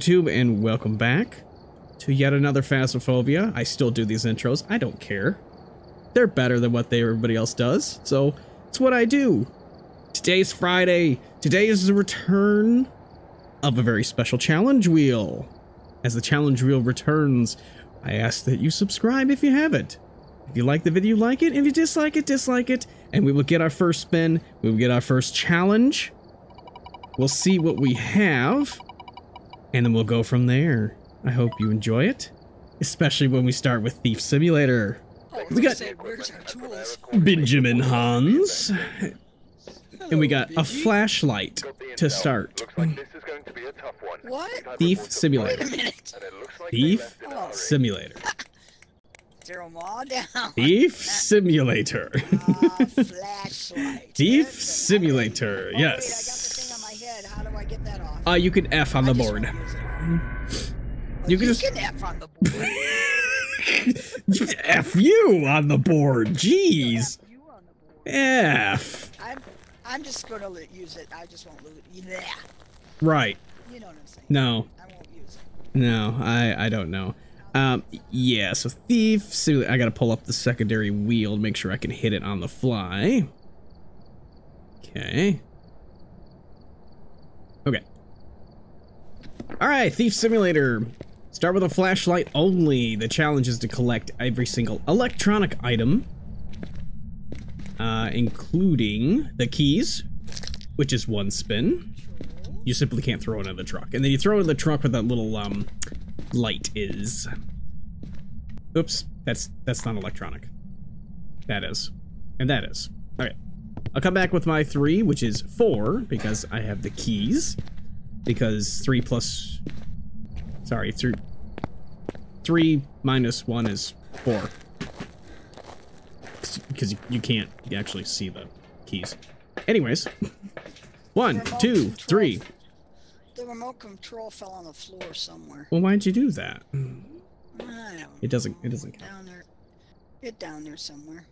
YouTube, and welcome back to yet another Phasmophobia. I still do these intros. I don't care. They're better than what they, everybody else does, so it's what I do. Today's Friday. Today is the return of a very special challenge wheel. As the challenge wheel returns, I ask that you subscribe if you haven't. If you like the video, like it. If you dislike it, dislike it. And we will get our first spin. We will get our first challenge. We'll see what we have. And then we'll go from there. I hope you enjoy it. Especially when we start with Thief Simulator. We got Benjamin Hans. And we got a flashlight to start. What? Thief Simulator. Thief Oh, Simulator. zero them down. Thief Simulator. Ah. Thief That's the- Simulator. Oh, Wait, I got the Yes. How do I get that off? Uh, you can F on the board. it. Oh, You can just- can F on the board. F you on the board. Jeez. F you on the board. F. I'm, I'm just gonna use it. I just won't lose it. Yeah. Right. You know what I'm saying? No. I won't use it. No, I I don't know. Um, yeah. So thief. Simulator. I gotta pull up the secondary wheel to make sure I can hit it on the fly. Okay. All right, Thief Simulator. Start with a flashlight only. The challenge is to collect every single electronic item, uh, including the keys, which is one spin. You simply can't throw it in the truck, and then you throw it in the truck where that little um light is. Oops, that's that's not electronic. That is, and that is. Alright. I'll come back with my three, which is four because I have the keys. Because three plus, sorry, three, three minus one is four. Because you, can't actually see the keys. Anyways, one, two, three. The remote control fell on the floor somewhere. Well, why'd you do that? I don't It doesn't. It doesn't count. Down there. It down there somewhere.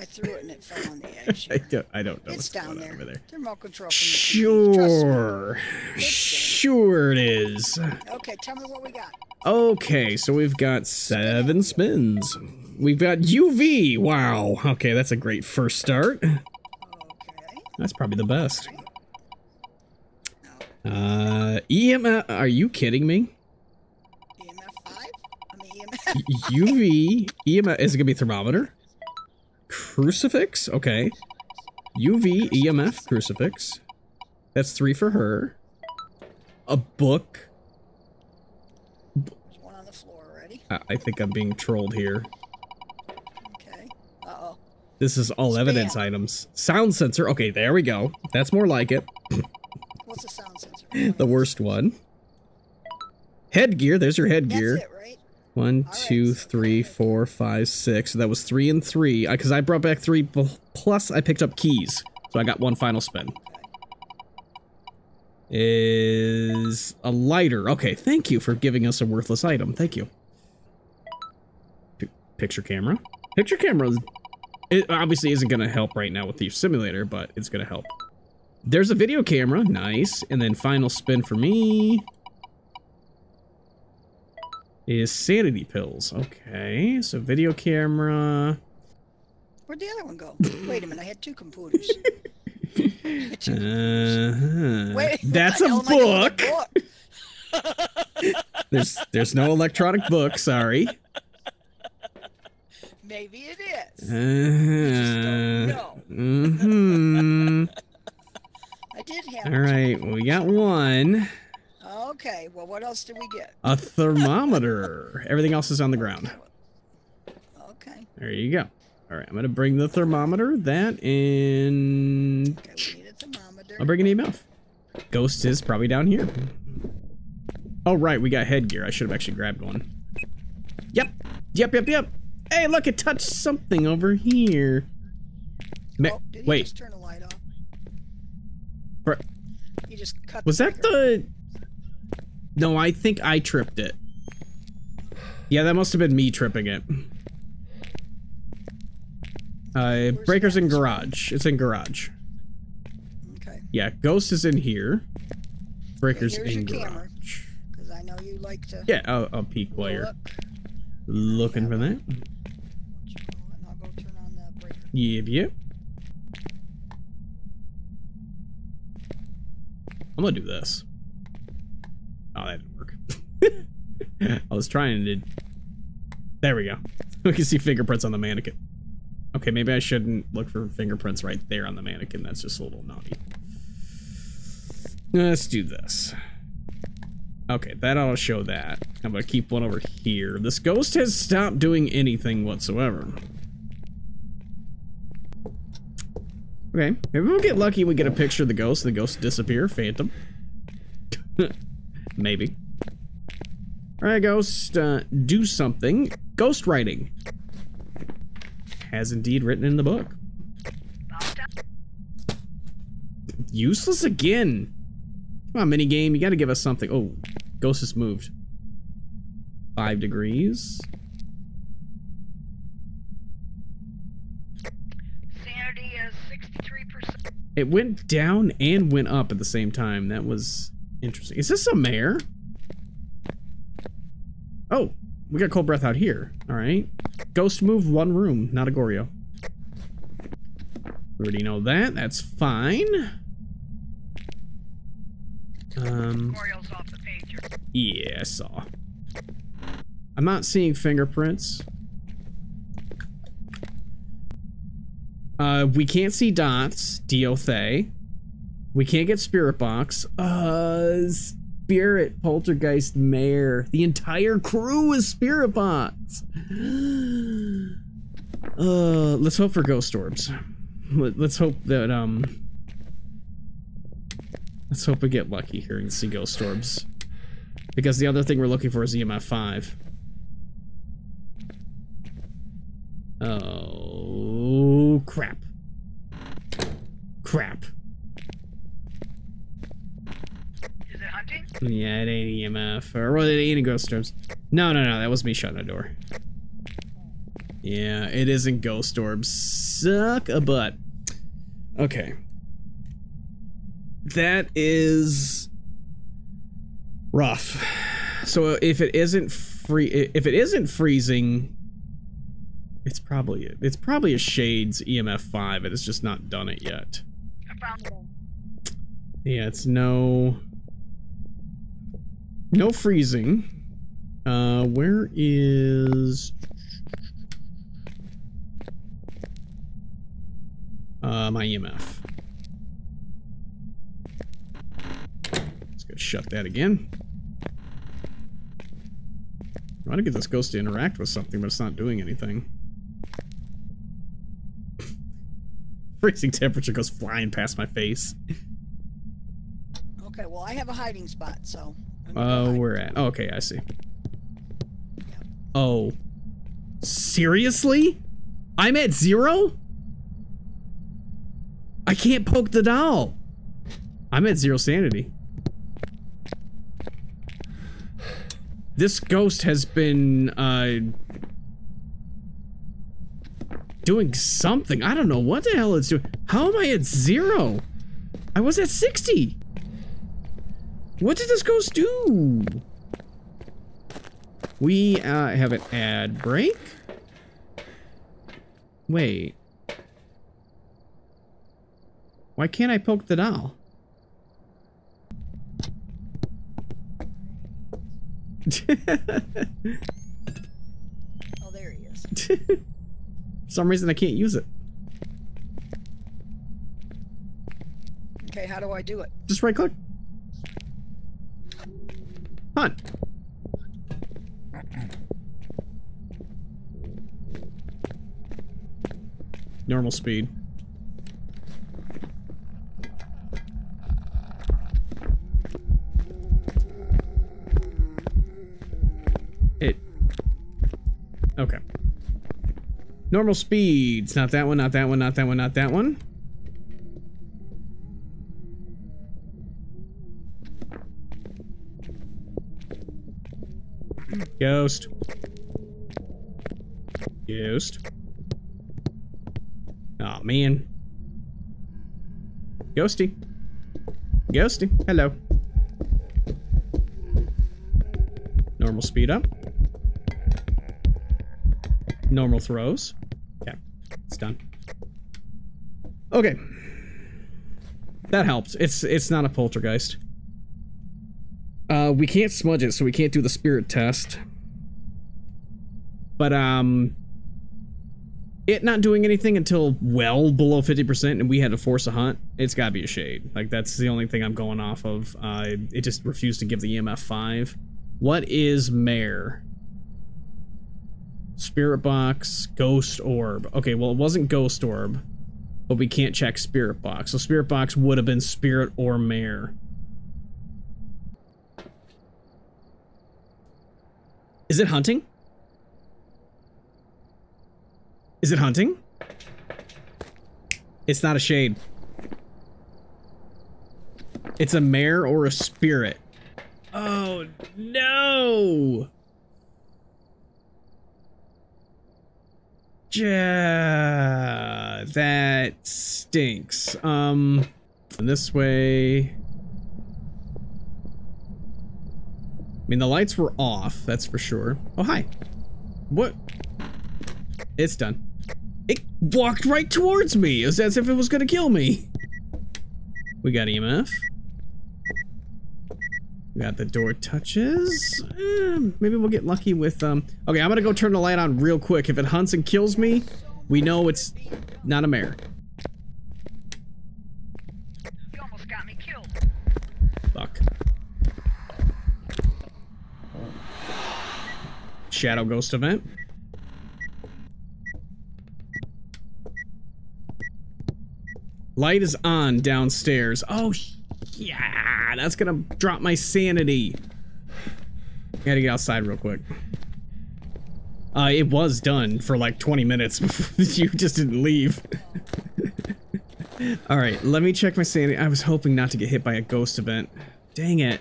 I threw it and it fell on the edge. I don't. I don't know It's what's down going there. on over there. The remote control from the. Trust me. Sure. Sure it is. Okay, tell me what we got. Okay, so we've got seven spins. We've got UV. Wow. Okay, that's a great first start. Okay. That's probably the best. No. Uh, EMF. Are you kidding me? EMF 5? I mean, EMF. UV. EMF. Is it gonna be thermometer? Crucifix. Okay. UV. EMF. Crucifix. That's three for her. A book. There's one on the floor already. I, I think I'm being trolled here. Okay. Uh oh. This is all evidence items. Sound sensor. Okay, there we go. That's more like it. What's the sound sensor? The worst one. Headgear. There's your headgear. That's it, right? One, two, three, four, five, six. So that was three and three. Because I brought back three, plus I picked up keys. So I got one final spin. Is a lighter. Okay, thank you for giving us a worthless item. Thank you. P- picture camera. Picture camera. It obviously isn't going to help right now with the Simulator, but it's going to help. There's a video camera. Nice. And then final spin for me is sanity pills. Okay, so video camera. Where'd the other one go? Wait a minute, I had two computers. Two- Uh-huh. Wait, That's a hell am I doing with book. book? There's there's no electronic book. Sorry. Maybe it is. Uh, know. hmm I did have. All right, well, we got one. Okay, well, what else did we get? A thermometer. Everything else is on the ground. Okay, There you go. All right, I'm gonna bring the thermometer. That in. okay, we need a thermometer. I'll bring an EMF. Ghost is probably down here. Oh, right, we got headgear. I should have actually grabbed one. Yep, yep, yep, yep. Hey, look, it touched something over here. Ma- Oh, did he wait, just turn the light off? He just cut. was the that the... No, I think I tripped it. Yeah, that must have been me tripping it. Uh, breaker's in garage. It's in garage. Okay. Yeah, ghost is in here. Breakers here's in camera. garage. Because I know you like to. Yeah, I'll, I'll peek while you're Look. looking for that. What you call it, and I'll go turn on the breaker. Yep, yep. I'm gonna do this. Oh, that didn't work. I was trying to. There we go. We can see fingerprints on the mannequin. Okay, maybe I shouldn't look for fingerprints right there on the mannequin. That's just a little naughty. Let's do this. Okay, that ought to show that. I'm gonna keep one over here. This ghost has stopped doing anything whatsoever. Okay, maybe we'll get lucky we get a picture of the ghost. The ghost disappear, phantom. maybe. All right, ghost, uh, do something. Ghost writing. Has indeed written in the book. Useless again. Come on, mini game. You got to give us something. Oh, ghost has moved. Five degrees. Sanity is 63%. It went down and went up at the same time. That was interesting. Is this a mare? Oh, we got cold breath out here. All right. Ghost move one room, not a Goryo. We already know that. That's fine. Um, off the yeah, I saw. I'm not seeing fingerprints. Uh, we can't see dots, Diothay. We can't get spirit box. Uh, spirit poltergeist mare. The entire crew is spirit box. Uh, let's hope for ghost orbs. Let, let's hope that um. Let's hope we get lucky here and see ghost orbs. Because the other thing we're looking for is EMF 5. Oh, crap. Crap. Is it hunting? Yeah, it ain't EMF. Or well, it ain't ghost orbs. No, no, no, that was me shutting a door. Yeah, it isn't ghost orbs. Suck a butt. Okay. That is rough. So if it isn't free, if it isn't freezing, it's probably it's probably a shades EMF five. It has just not done it yet. I found one. Yeah, it's no no freezing. Uh, where is uh my EMF? Let's go shut that again. I want to get this ghost to interact with something, but it's not doing anything. Freezing temperature goes flying past my face. Okay, well, I have a hiding spot, so. Oh, hide. we're at. Oh, okay, I see. Oh. Seriously? I'm at zero? I can't poke the doll. I'm at zero sanity. This ghost has been, uh... Doing something. I don't know what the hell it's doing. How am I at zero? I was at 60. What did this ghost do? We uh, have an ad break. Wait. Why can't I poke the doll? Oh, there he is. For some reason I can't use it. Okay, how do I do it? Just right click. Hunt. Normal speed. It. Okay. Normal speeds. Not that one, not that one, not that one, not that one. Ghost. Ghost. Oh man. Ghosty. Ghosty. Hello. normal speed up. Normal throws. Okay, it's done. Okay. That helps. It's it's not a poltergeist. Uh, we can't smudge it, so we can't do the spirit test. But, um... It not doing anything until well below 50%, and we had to force a hunt, it's gotta be a shade. Like, that's the only thing I'm going off of. Uh, it just refused to give the EMF 5. What is Mare? Spirit Box, Ghost Orb. Okay, well, it wasn't Ghost Orb, but we can't check Spirit Box. So Spirit Box would have been Spirit or Mare. Is it hunting? Is it hunting? It's not a shade. It's a mare or a spirit. Oh, no! Yeah, that stinks. Um, this way... I mean, the lights were off, that's for sure. Oh, hi. What? It's done. It walked right towards me. It was as if it was gonna kill me. We got EMF. We got the door touches. Eh, maybe we'll get lucky with, um... Okay, I'm gonna go turn the light on real quick. If it hunts and kills me, we know it's not a mare. You almost got me killed. Fuck. Shadow ghost event. Light is on downstairs. Oh, yeah, that's gonna drop my sanity. Gotta get outside real quick. Uh, it was done for like 20 minutes before you just didn't leave. All right, let me check my sanity. I was hoping not to get hit by a ghost event. Dang it.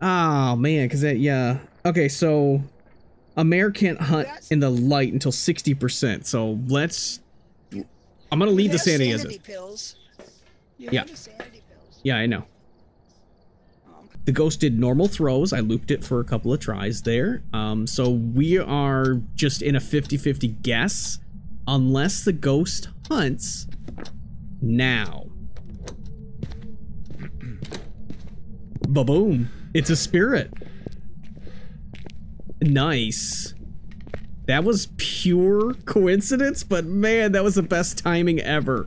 Oh, man, because that, yeah. Okay, so a mare can't hunt in the light until 60%. So let's... I'm to leave the have sanity as sanity pills. You Yeah. sanity pills. Yeah, I know. Oh. The ghost did normal throws. I looped it for a couple of tries there. Um, so we are just in a 50-50 guess. Unless the ghost hunts now. Ba-boom. It's a spirit. Nice. That was pure coincidence, but man, that was the best timing ever.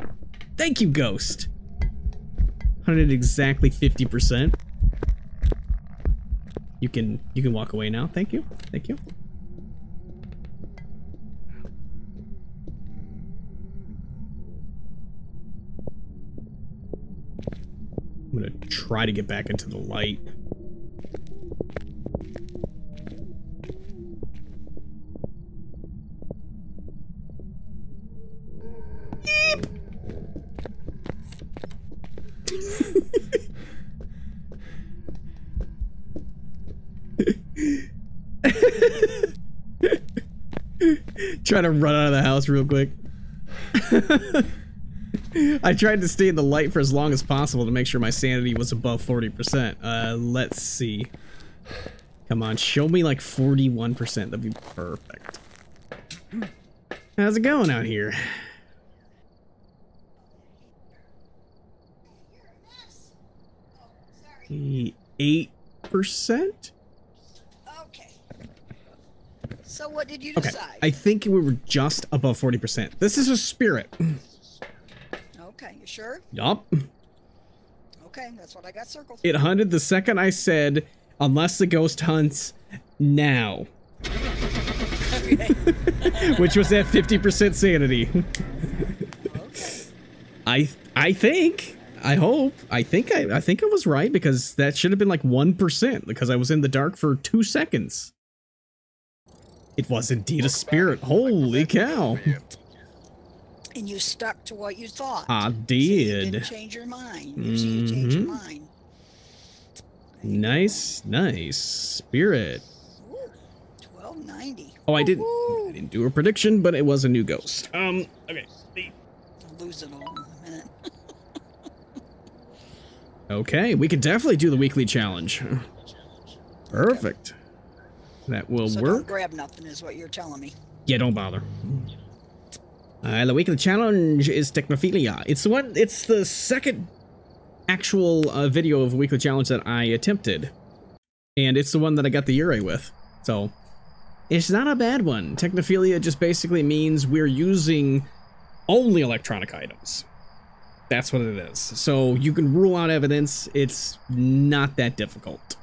Thank you, Ghost. Hunted exactly 50%. You can you can walk away now. Thank you. Thank you. I'm gonna try to get back into the light. Try to run out of the house real quick. I tried to stay in the light for as long as possible to make sure my sanity was above 40%. Uh, let's see. Come on, show me like 41%. That'd be perfect. How's it going out here? Eight percent? So what did you Okay, decide? I think we were just above 40%. This is a spirit. Okay, you sure? Yup. Okay, that's what I got circled. It hunted the second I said, unless the ghost hunts now. Which was at 50% sanity. Okay. I I think. I hope. I think I I think I was right because that should have been like 1% because I was in the dark for 2 seconds. It was indeed a spirit. Holy cow. And you stuck to what you thought. I So you did. didn't change your mind. Usually you change your Mhm. mind. Nice, nice. Spirit. Ooh, 1290. Oh, I didn't I didn't do a prediction, but it was a new ghost. Um, okay. I'll lose it all in a minute. Okay, we could definitely do the weekly challenge. Perfect. That will So work. don't grab nothing, is what you're telling me. Yeah, don't bother. Uh, the weekly challenge is Technophilia. It's the one. It's the second actual uh, video of weekly challenge that I attempted, and it's the one that I got the Ure with. So it's not a bad one. Technophilia just basically means we're using only electronic items. That's what it is. So you can rule out evidence. It's not that difficult.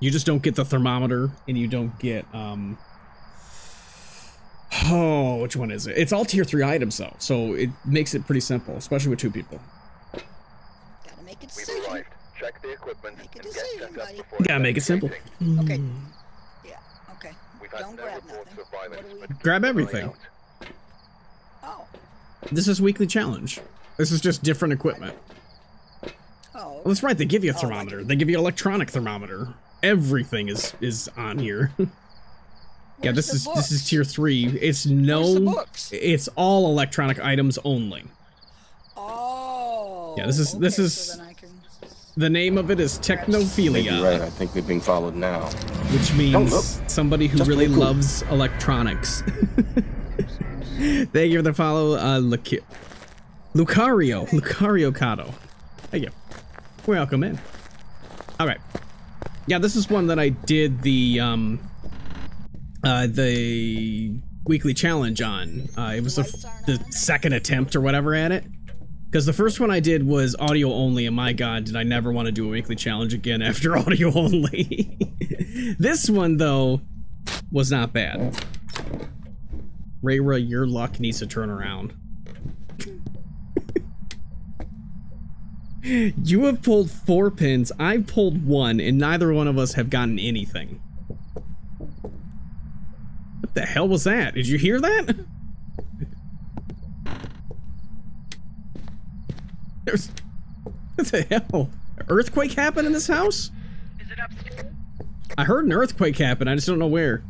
You just don't get the thermometer, and you don't get um. Oh, which one is it? It's all tier three items though, so it makes it pretty simple, especially with two people. Gotta make a We've arrived. Check the equipment Make a and get decision, set up before Gotta make it simple. investigating. Okay. Yeah. Okay. We've had Don't no grab nothing. of violence, we- but Grab keep an eye everything. Oh. This is weekly challenge. This is just different equipment. Oh. Well, that's right. They give you a Oh, like thermometer. They give you an electronic thermometer. Everything is is on here. yeah, this the is this is tier three. It's no. books? It's all electronic items only. Oh. Yeah, this is- this is- So can. The name of it is Maybe Technophilia, right. I think we're being followed now. which means somebody who Just really cool. loves electronics. Thank you for the follow, uh, Luc- Lucario, Lucario Cato. Thank you. Welcome in. All right. Yeah, this is one that I did the um, uh, the weekly challenge on. Uh, it was the, the second attempt or whatever at it. Because the first one I did was audio only, and my god, did I never want to do a weekly challenge again after audio only. this one, though, was not bad. Rayra, your luck needs to turn around. You have pulled four pins, I've pulled one, and neither one of us have gotten anything. What the hell was that? Did you hear that? There's... What the hell? Earthquake happened in this house? Is it upstairs? I heard an earthquake happen, I just don't know where.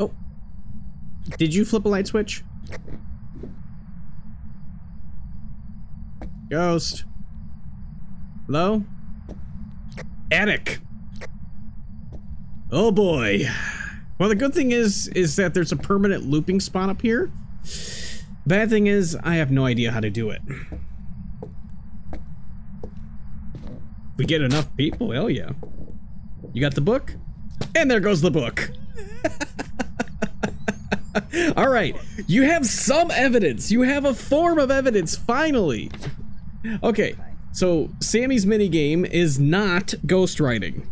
Oh. Did you flip a light switch? Ghost. Hello? Attic. Oh boy. Well, the good thing is, is that there's a permanent looping spot up here. Bad thing is, I have no idea how to do it. We get enough people, hell yeah. You got the book? And there goes the book. All right, you have some evidence. You have a form of evidence, finally. Okay, so Sammy's minigame is not ghostwriting.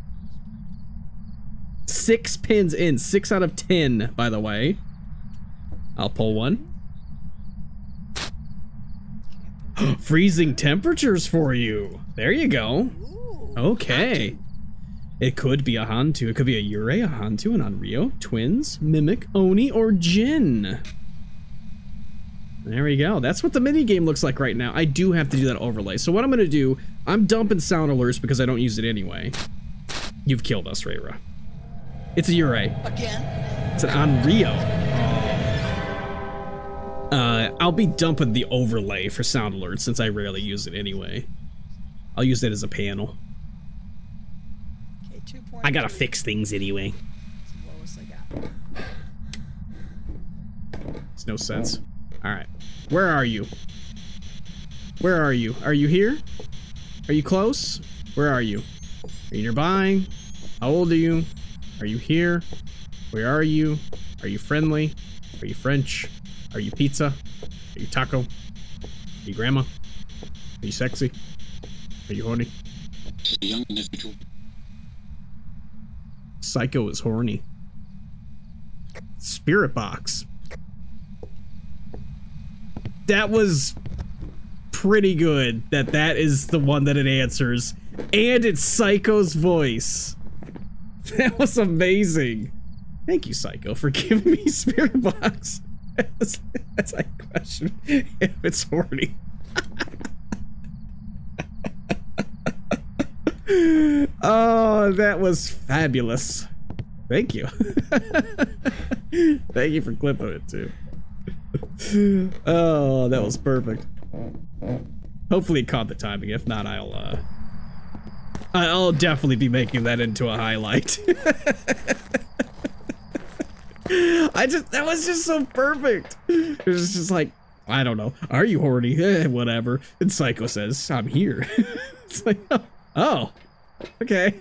Six pins in, six out of ten, by the way. I'll pull one. Freezing temperatures for you. There you go. Okay. It could be a Hantu. It could be a Yurei, a Hantu, an Onryo, Twins, Mimic, Oni, or Jinn. There we go. That's what the mini game looks like right now. I do have to do that overlay. So what I'm going to do, I'm dumping sound alerts because I don't use it anyway. You've killed us, Rayra. It's a Yurei. Again. It's an Onryo. Uh, I'll be dumping the overlay for sound alerts since I rarely use it anyway. I'll use that as a panel. Okay, 2.2. I gotta fix things anyway. It's the lowest I got. It's no sense. Alright. Where are you? Where are you? Are you here? Are you close? Where are you? Are you nearby? How old are you? Are you here? Where are you? Are you friendly? Are you French? Are you pizza? Are you taco? Are you grandma? Are you sexy? Are you horny? A young individual Psycho is horny. Spirit box. That was pretty good that that is the one that it answers. And it's Psycho's voice. That was amazing. Thank you, Psycho, for giving me Spirit box. That's, I question if it's horny. oh, that was fabulous. Thank you. Thank you for clipping it too. Oh, that was perfect. Hopefully it caught the timing. If not, I'll uh I'll definitely be making that into a highlight. I just that was just so perfect. It was just like I don't know. Are you horny? Eh, whatever. And Psycho says, "I'm here." it's like, oh, oh, okay.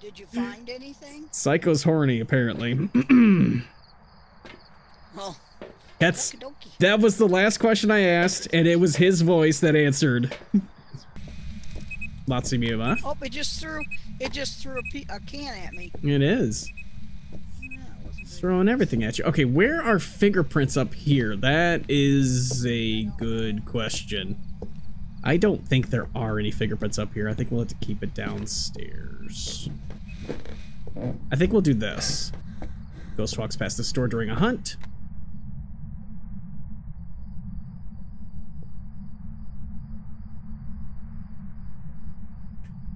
Did you find anything? Psycho's horny apparently. Oh, That's that was the last question I asked, and it was his voice that answered. Lotsy. Oh, it just threw it just threw a, pe- a can at me. It is. Yeah, it wasn't It's throwing everything at you. Okay, where are fingerprints up here? That is a good question. I don't think there are any fingerprints up here. I think we'll have to keep it downstairs. I think we'll do this. Ghost walks past the store during a hunt.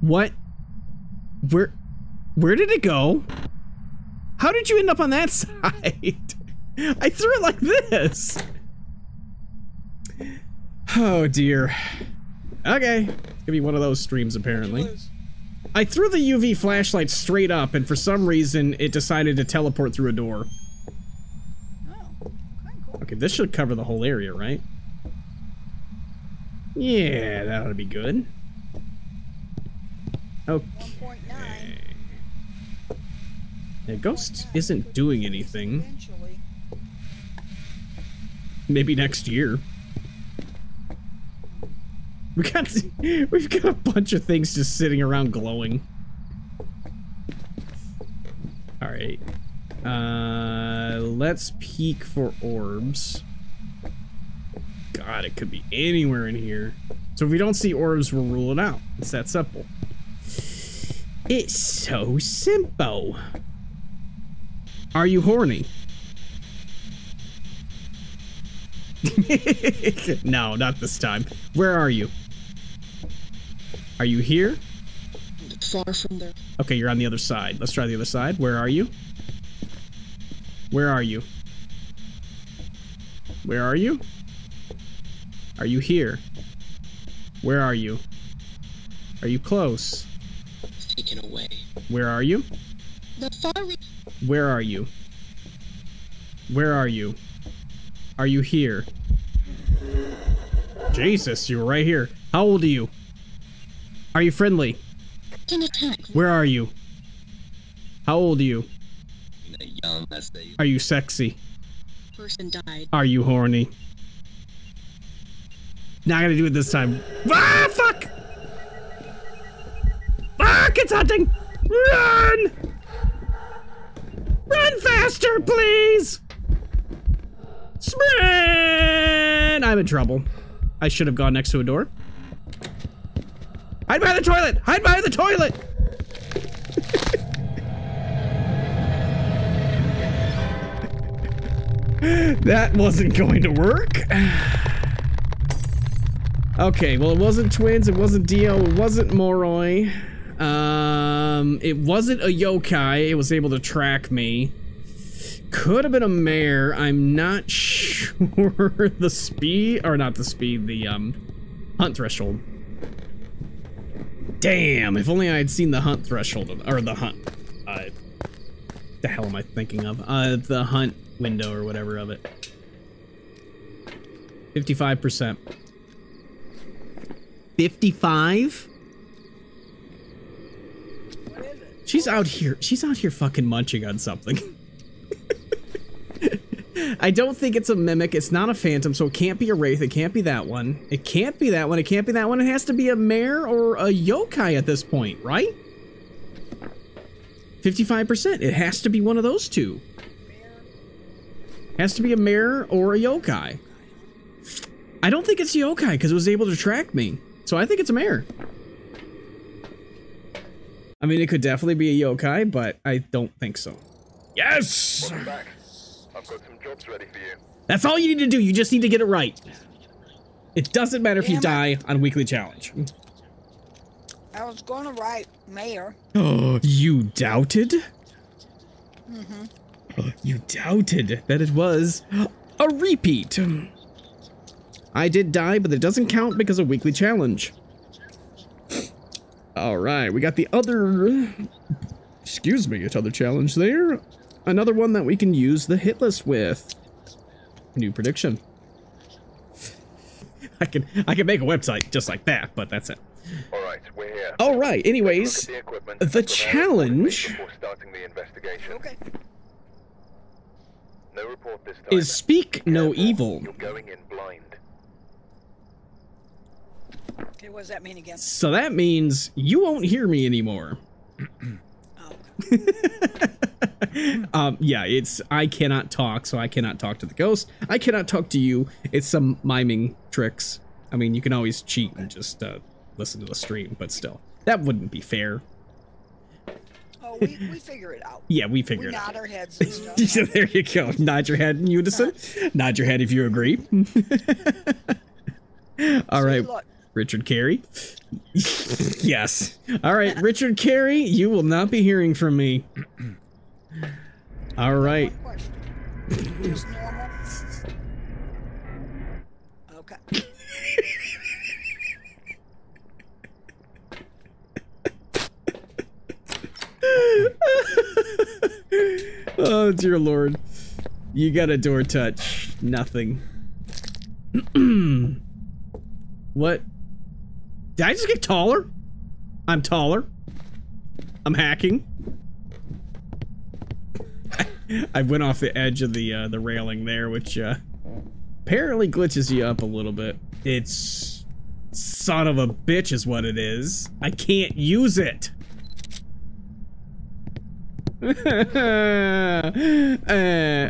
What? Where? Where did it go? How did you end up on that side? I threw it like this. Oh dear. Okay. It's gonna be one of those streams apparently. I threw the UV flashlight straight up and for some reason it decided to teleport through a door. Oh, okay. Okay, this should cover the whole area, right? Yeah, that ought to be good. Okay. 1.9. The ghost isn't doing anything. Maybe next year. We got we've got a bunch of things just sitting around glowing. All right. Uh let's peek for orbs. God, it could be anywhere in here. So if we don't see orbs, we'll rule it out. It's that simple. It's so simple. Are you horny? no, not this time. Where are you? Are you here? Far from there. Okay, you're on the other side. Let's try the other side. Where are you? Where are you? Where are you? Are you here? Where are you? Are you close? Taken away. Where are you? The far re- Where are you? Where are you? Are you here? Jesus, you're right here. How old are you? Are you friendly? can attack. Where are you? How old are you? Young Are you sexy? person died. Are you horny? Not gonna do it this time. Ah, fuck! It's hunting! Run! Run faster, please! Sprint! I'm in trouble. I should have gone next to a door. Hide behind the toilet! Hide behind the toilet! that wasn't going to work. Okay, well, it wasn't twins, it wasn't Dio, it wasn't Moroi. Um, it wasn't a yokai, it was able to track me. Could have been a mare, I'm not sure the speed, or not the speed, the, um, hunt threshold. Damn, if only I had seen the hunt threshold, or the hunt, uh, the hell am I thinking of? Uh, the hunt window or whatever of it. 55%. 55? What is it? She's out here. She's out here fucking munching on something. I don't think it's a mimic. It's not a phantom, so it can't be a wraith. It can't be that one. It can't be that one. It can't be that one. It has to be a mare or a yokai at this point, right? 55%. It has to be one of those two. Has to be a mare or a yokai. I don't think it's yokai because it was able to track me. So I think it's a mare. I mean, it could definitely be a yokai, but I don't think so. Yes! Welcome back. I've got some jobs ready for you. That's all you need to do. You just need to get it right. It doesn't matter if you Damn die on weekly challenge. I was gonna write mayor. Oh, you doubted? Mm-hmm. You doubted that it was a repeat. I did die, but it doesn't count because of weekly challenge. All right, we got the other, excuse me, it's other challenge there. Another one that we can use the hit list with. New prediction. I can I can make a website just like that, but that's it. Alright, we're here. All right. Anyways, the the challenge starting the investigation. Okay. No report this time. is speak Be no evil. You're going in blind. Okay, what does that mean again? So that means you won't hear me anymore. Oh, um, yeah, it's I cannot talk, so I cannot talk to the ghost. I cannot talk to you. It's some miming tricks. I mean, you can always cheat and just uh, listen to the stream, but still, that wouldn't be fair. Oh, we, we figure it out. Yeah, we We figured it out. nod our heads and stuff. there you go. Nod your head in unison. Nod your head if you agree. All See, right, Look, Richard Carey. yes. All right, Richard Carey, you will not be hearing from me. All right. Okay. Oh, dear lord. You got a door touch. Nothing. what? Did I just get taller? I'm taller. I'm hacking. I went off the edge of the uh, the railing there, which uh, apparently glitches you up a little bit. It's son of a bitch is what it is. I can't use it. uh,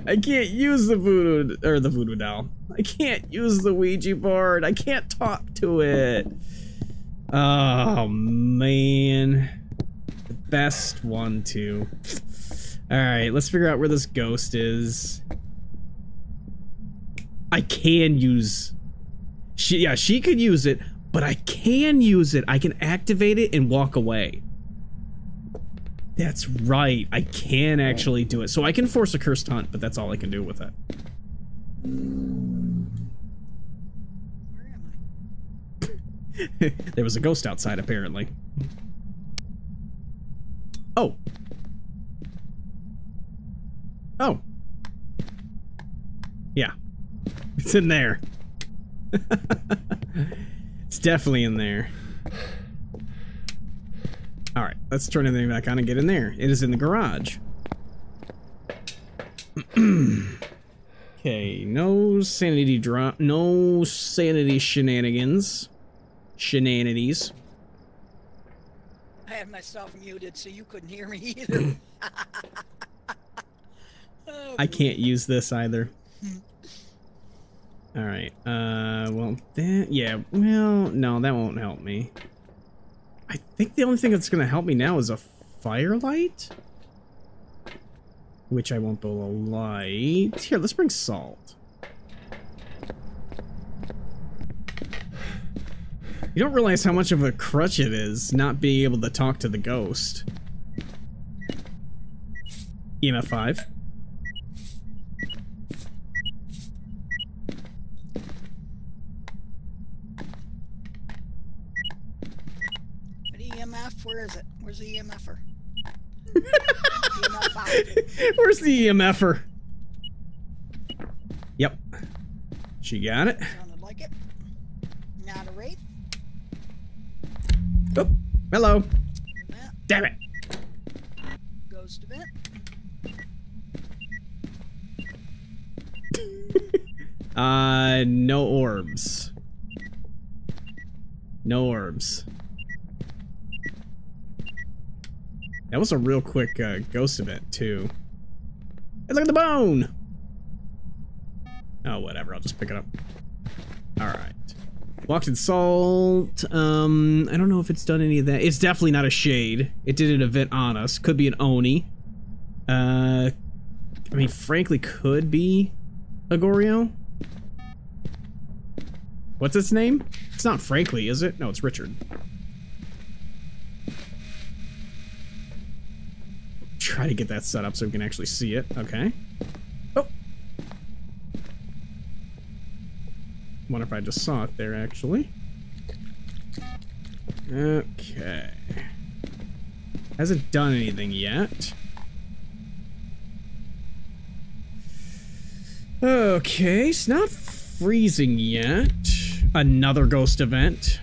I can't use the voodoo or the voodoo doll. I can't use the Ouija board. I can't talk to it. Oh man, the best one too. All right, let's figure out where this ghost is. I can use. She yeah, she could use it, but I can use it. I can activate it and walk away. That's right. I can actually do it. So I can force a cursed hunt, but that's all I can do with it. Where am I? there was a ghost outside, apparently. Oh. Oh. Yeah. It's in there. it's definitely in there. Alright, let's turn everything back on and get in there. It is in the garage. okay, no sanity drop, no sanity shenanigans. Shenanigans. I had myself muted so you couldn't hear me either. Oh, I can't use this either. All right. Uh, well, that yeah. Well, no, that won't help me. I think the only thing that's gonna help me now is a firelight, which I won't blow a light. Here, let's bring salt. You don't realize how much of a crutch it is not being able to talk to the ghost. EMF 5. But EMF, where is it? Where's the EMFer? EMF. Where's the EMFer? Yep. She got it. Hello. Damn it. goes to vent. Uh, no orbs. No orbs. That was a real quick uh, ghost event, too. Hey, look at the bone! Oh, whatever. I'll just pick it up. Walked in salt. Um, I don't know if it's done any of that. It's definitely not a shade. It did an event on us. Could be an Oni. Uh, I mean, frankly, could be a Goryo. What's its name? It's not Frankly, is it? No, it's Richard. Try to get that set up so we can actually see it. Okay. Wonder if I just saw it there, actually. Okay. Hasn't done anything yet. Okay, it's not freezing yet. Another ghost event.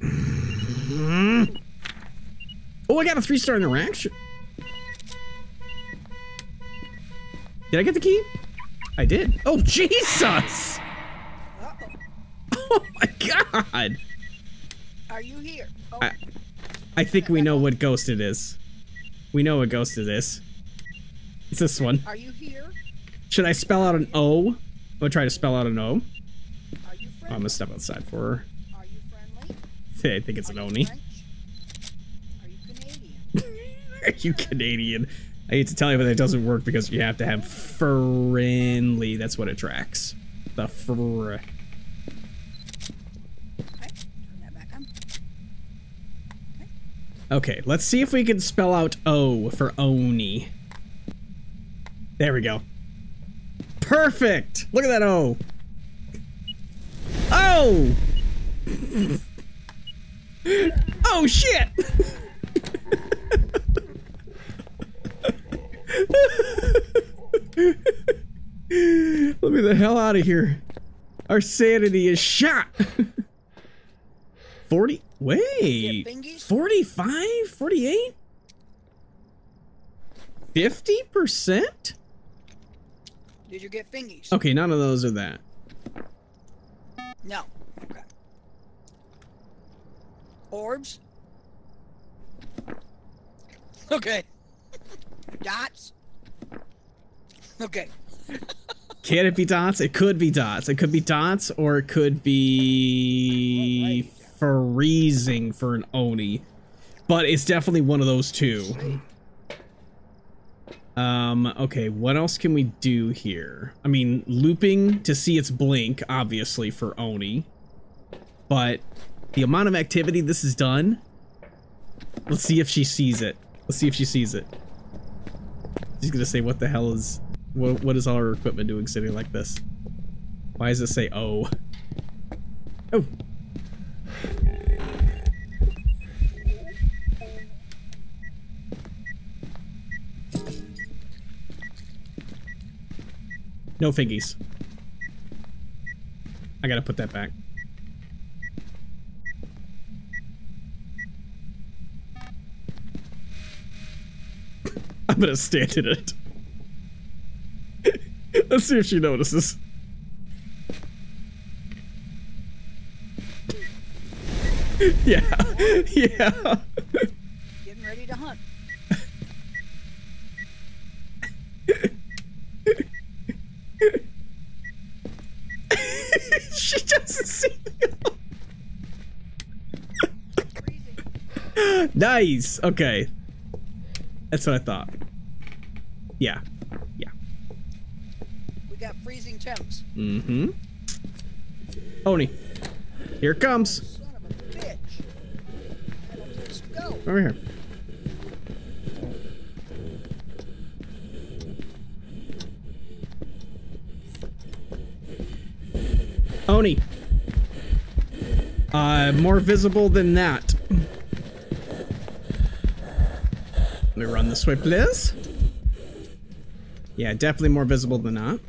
Mm-hmm. Oh, I got a three-star interaction. Did I get the key? I did. Oh, Jesus! Oh my god! Are you here? Oh, I, I think we know what ghost it is. We know what ghost it is. It's this one. are you here? Should I spell out an O? I'm gonna try to spell out an O. Are you I'm gonna step outside for her. Are you friendly? I think it's Are an Oni. Are you Canadian? Are you Canadian? I hate to tell you, but it doesn't work because you have to have friendly. That's what it tracks. The fr. Okay, let's see if we can spell out O for Oni. There we go. Perfect! Look at that O. Oh! oh shit! Let me the hell out of here. Our sanity is shot. 40? Wait. 45? 48? 50%? Did you get fingies? Okay, none of those are that. No. Okay. Orbs? Okay. Dots? Okay. Can it be dots? It could be dots. It could be dots, or it could be freezing for an Oni. But it's definitely one of those two. Um, okay, what else can we do here? I mean, looping to see its blink, obviously, for Oni. But the amount of activity this has done, let's see if she sees it. Let's see if she sees it. She's gonna say, what the hell is... What, what is all our equipment doing sitting like this? Why does it say oh? Oh. No figgies. I gotta put that back. I'm gonna stand in it. Let's see if she notices. yeah, yeah. Getting ready to hunt. she doesn't see you. Nice. Okay. That's what I thought. Yeah. We got freezing temps. Mm-hmm. Oni. Here it comes. Son of a bitch. I have a place to go. Over here. Oni. Uh, more visible than that. Let me run this way, please. Yeah, definitely more visible than that.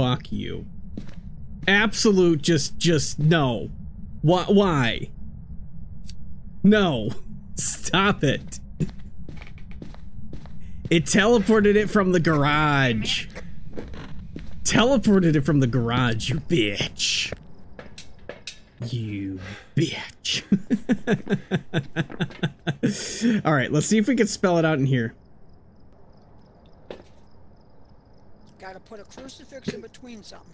Fuck you. Absolute just just no. Why why? No. Stop it. It teleported it from the garage. Teleported it from the garage, you bitch. You bitch. All right, let's see if we can spell it out in here. Gotta put a crucifix in between something.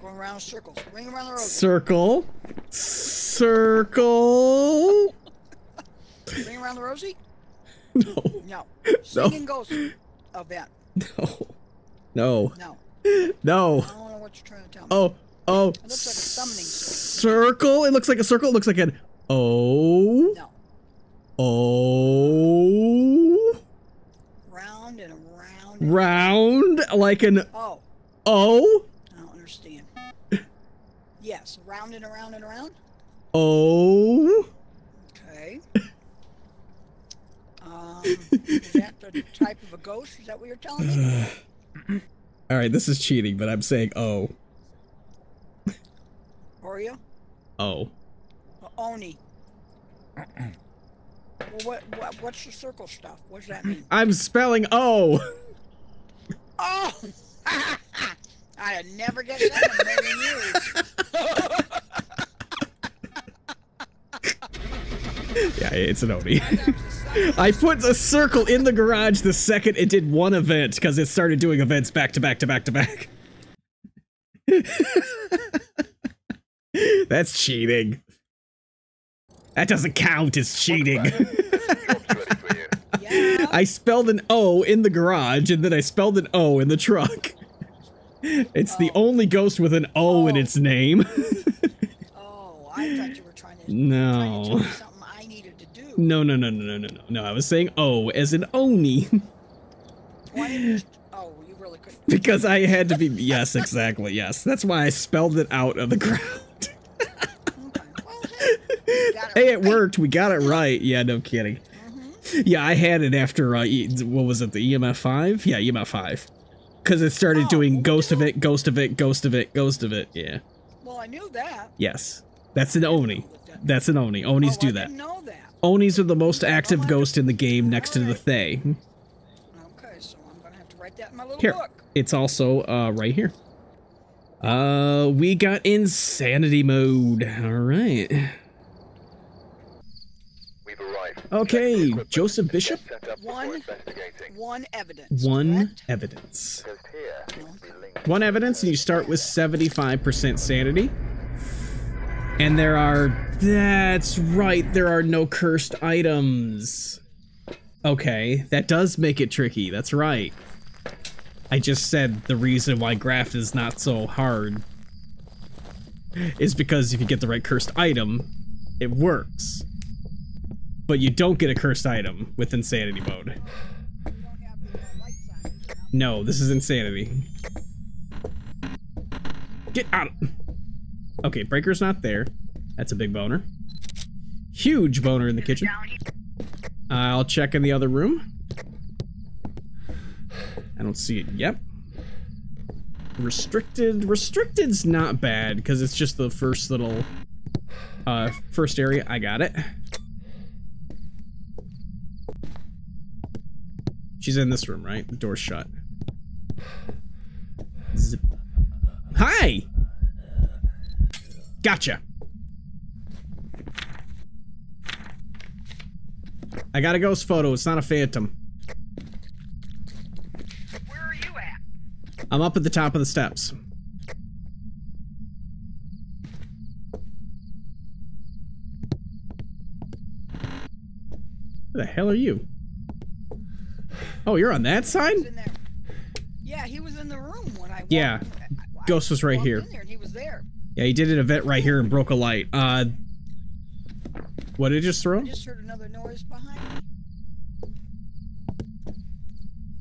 Going around circles. Ring around the road. Circle. Circle. Ring around the rosy? No. No. Singing ghost event. No. No. No. No. I don't know what you're trying to tell me. Oh. Oh. It looks like a summoning circle. Circle. It looks like a circle. It looks like an O. No. O. like an Oh, O? I don't understand. yes, around and around and around. O? Okay. Um, is that the type of a ghost? Is that what you're telling me? All right, this is cheating, but I'm saying O. Oreo? O. Well, Oni. well, what, what what's the circle stuff? What does that mean? I'm spelling O. Oh! I'd never guessed that in a million years. Yeah, it's an Oni. That was the sun. I put a circle in the garage the second it did one event because it started doing events back to back to back to back. That's cheating. That doesn't count as cheating. Job's ready for you. Yeah. I spelled an O in the garage and then I spelled an O in the truck. It's the Oh. only ghost with an O in Oh. its name. Oh, I thought you were trying to, No. trying to tell me something I needed to do. no, no, no, no, no, no, no. No, I was saying O as in Oni. Why didn't you? Oh, you really couldn't. because I had to be. Yes, exactly. Yes. That's why I spelled it out of the ground. Hey, you got Hey, it worked. We got it right. Yeah, no kidding. Mhm. Yeah, I had it after, uh, what was it, the EMF 5? Yeah, EMF 5. Because it started Oh, doing ghost of it, ghost of it, ghost of it, ghost of it. Yeah. Well, I knew that. Yes. That's an Oni. That's an Oni. Onis oh, do that. know that. Onis are the most active ghost in the game next to the Thaye. Okay, so I'm gonna have to write that in my little Here. book. It's also uh, right here. Uh, we got insanity mode. All right. We've arrived. Okay, Check the equipment. Joseph Bishop. Get set up before One. One evidence. One correct? evidence. Ghost here seems to be linked. One evidence, and you start with 75% sanity. And there are. That's right, there are no cursed items. Okay, that does make it tricky. That's right. I just said the reason why Graft is not so hard is because if you get the right cursed item, it works. But you don't get a cursed item with insanity mode. Uh? No, this is insanity. Get out. Okay, breaker's not there. That's a big boner. Huge boner in the kitchen. I'll check in the other room. I don't see it. Yep. Restricted. Restricted's not bad because it's just the first little uh first area. I got it. She's in this room, right? The door's shut. Zip. Hi. Gotcha. I got a ghost photo. It's not a phantom. Where are you at? I'm up at the top of the steps. Where the hell are you? Oh, you're on that side? He was in there. Yeah, he was in the room when I. Walked, Yeah, I- I Ghost was right here. In there and he was there. Yeah, he did an event right here and broke a light. Uh, what did it just throw? I just heard another noise behind me.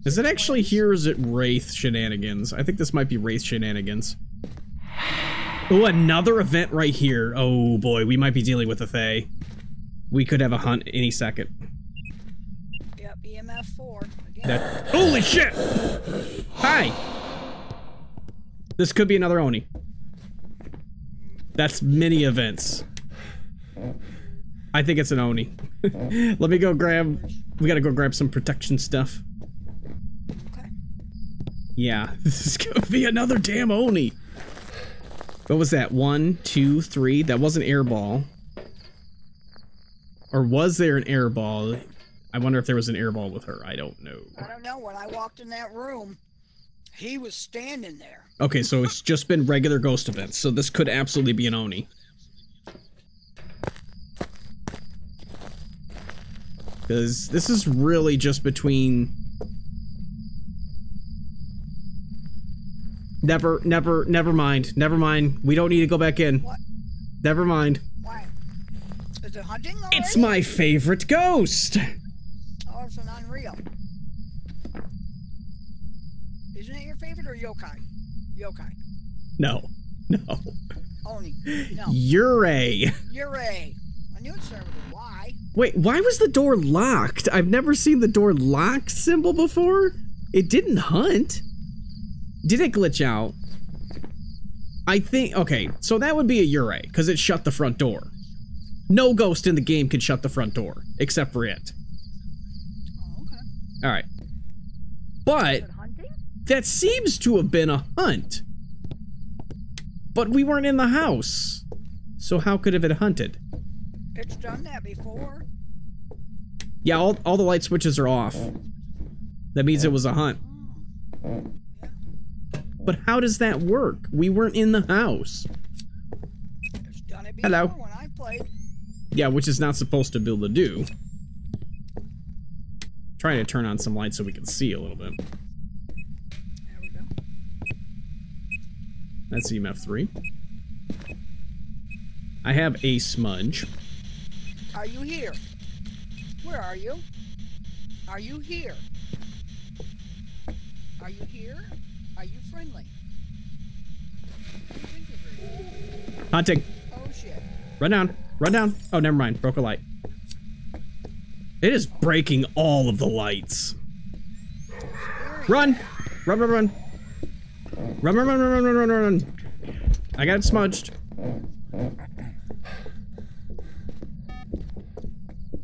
Is it actually here or is it Wraith shenanigans? I think this might be Wraith shenanigans. Oh, another event right here. Oh boy, we might be dealing with a Thaye. We could have a hunt any second. Yep, EMF four again. That holy shit! Hi. This could be another Oni. That's mini events. I think it's an Oni. Let me go grab. We gotta go grab some protection stuff. Okay. Yeah, this is gonna be another damn Oni. What was that? One, two, three. That wasn't airball. Or was there an airball? I wonder if there was an airball with her. I don't know. I don't know. When I walked in that room, he was standing there. Okay, so it's just been regular ghost events, so this could absolutely be an Oni. Because this is really just between... Never, never, never mind. Never mind. We don't need to go back in. What? Never mind. Why? Is it hunting already? It's my favorite ghost! Oh, it's an unreal. Isn't it your favorite or yokai? Yokai. No. No. Oni. No. Yurei. Yurei. I knew it started with a Y. Wait, why was the door locked? I've never seen the door lock symbol before. It didn't hunt. Did it glitch out? I think, okay, so that would be a Yurei, because it shut the front door. No ghost in the game can shut the front door, except for it. Okay. Alright. But, that seems to have been a hunt. But we weren't in the house. So how could it have it hunted? It's done that before. Yeah, all, all the light switches are off. That means it was a hunt. But how does that work? We weren't in the house. It's done it before Hello. when I played. Yeah, which is not supposed to be able to do. Trying to turn on some light so we can see a little bit. There we go. That's EMF 3. I have a smudge. Are you here? Where are you? Are you here? Are you here? Are you friendly? I don't think you're very- Hunting. Oh shit. Run down. Run down. Oh, never mind. Broke a light. It is breaking all of the lights. Run! Run, run, run. Run, run, run, run, run, run, run, run. I got smudged.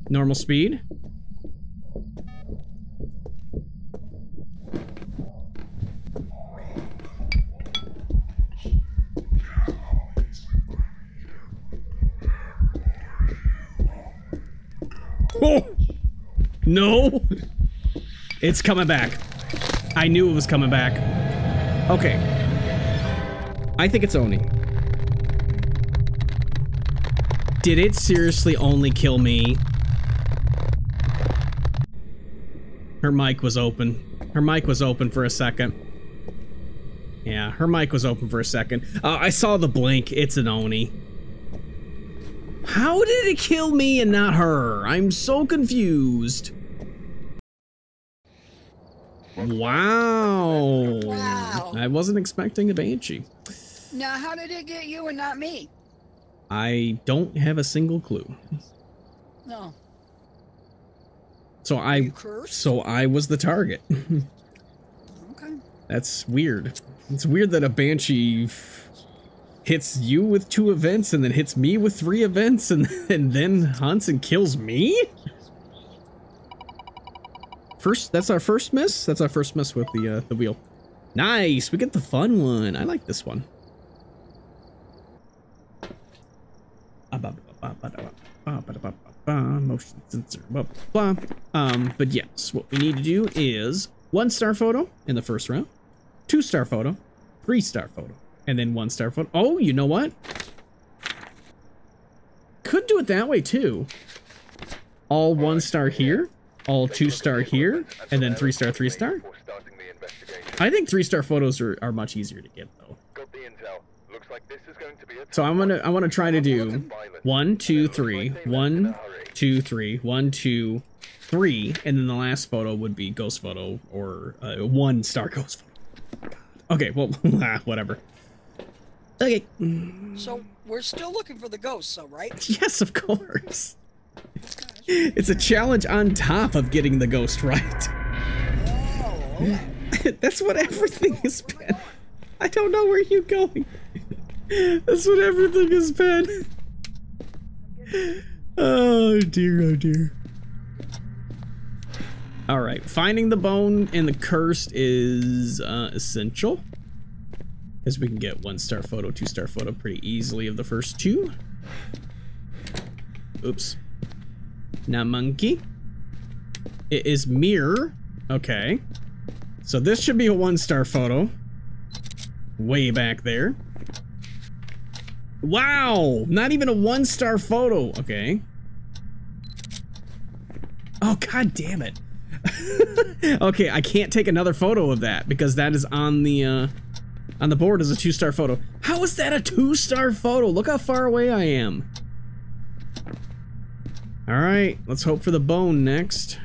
Normal speed. Oh! No! It's coming back. I knew it was coming back. Okay. I think it's Oni. Did it seriously only kill me? Her mic was open. Her mic was open for a second. Yeah, her mic was open for a second. Uh, I saw the blink. It's an Oni. How did it kill me and not her? I'm so confused. Wow. Wow. I wasn't expecting a banshee. Now, how did it get you and not me? I don't have a single clue. No. So I so I was the target. Okay. That's weird. It's weird that a banshee hits you with two events and then hits me with three events and, and then hunts and kills me? First, that's our first miss. That's our first miss with the uh, the wheel. Nice. We get the fun one. I like this one. Motion sensor. Blah, blah, blah. Um, but yes, what we need to do is one star photo in the first round, two star photo, three star photo, and then one star photo. Oh, you know what? Could do it that way too. All one star here, all two star here, and then three star, three star. I think three star photos are, are much easier to get though. So I'm gonna I want to try to do one, two, three, one, two, three, one, two, three, and then the last photo would be ghost photo or uh, one star ghost photo. Okay, well, whatever. Okay. So we're still looking for the ghosts, though, right? Yes, of course. It's a challenge on top of getting the ghost right. Oh, okay. That's what everything has been. I don't know where you're going. That's what everything has been. Oh dear, oh dear. Alright, finding the bone and the cursed is uh, essential. Because we can get one star photo, two star photo pretty easily of the first two. Oops. Now monkey. It is mirror. Okay. So this should be a one star photo. Way back there. Wow! Not even a one star photo. Okay. Oh, god damn it. okay, I can't take another photo of that because that is on the uh on the board is a two star photo. How is that a two star photo? Look how far away I am. All right, let's hope for the bone next.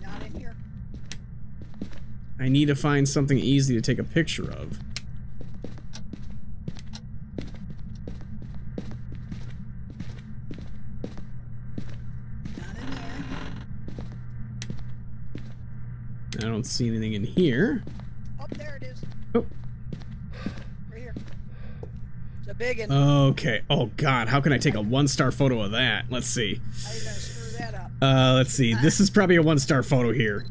Not in here. I need to find something easy to take a picture of. I don't see anything in here. Oh, there it is. Oh. Right here. A big one. Okay. Oh god, how can I take a one-star photo of that? Let's see. How you gonna screw that up? Uh, let's see. This is probably a one-star photo here.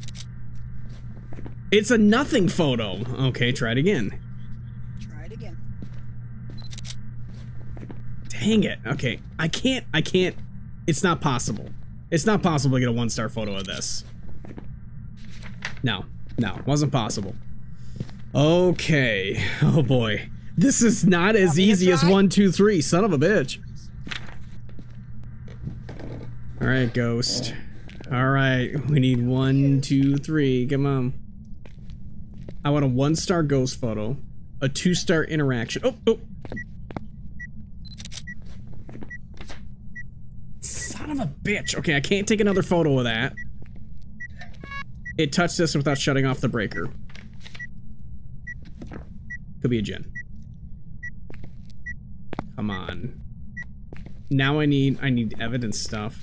It's a nothing photo. Okay, try it again. Try it again. Dang it. Okay, I can't. I can't. It's not possible. It's not possible to get a one-star photo of this. No, no, wasn't possible. Okay. Oh boy, this is not as Want me to easy as one, two, three. Son of a bitch. All right, Ghost. All right, we need one, two, three. Come on. I want a one-star ghost photo, a two-star interaction. Oh, oh. Son of a bitch. Okay, I can't take another photo of that. It touched this without shutting off the breaker. Could be a Jinn. Come on. Now I need I need evidence stuff.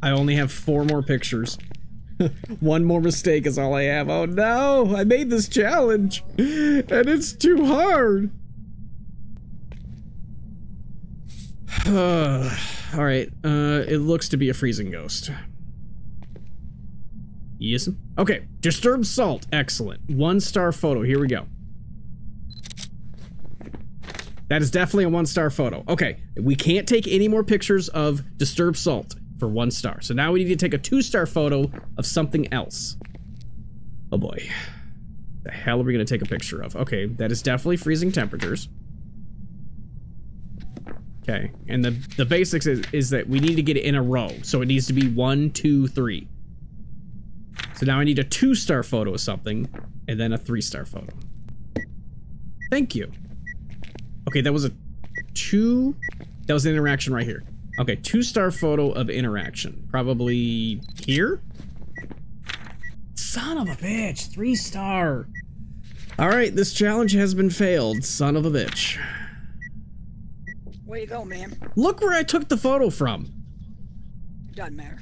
I only have four more pictures. One more mistake is all I have. Oh no! I made this challenge! And it's too hard! Alright, uh, it looks to be a freezing ghost. Yes. Okay, disturbed salt. Excellent. One star photo. Here we go. That is definitely a one star photo. Okay, we can't take any more pictures of disturbed salt for one star. So now we need to take a two star photo of something else. Oh boy. The hell are we going to take a picture of? Okay, that is definitely freezing temperatures. Okay, and the, the basics is, is that we need to get it in a row. So it needs to be one, two, three. So now I need a two star photo of something and then a three star photo. Thank you. Okay, that was a two. That was an interaction right here. Okay, two star photo of interaction. Probably here? Son of a bitch, three star. All right, this challenge has been failed, son of a bitch. Way to go, man. Look where I took the photo from. Doesn't matter.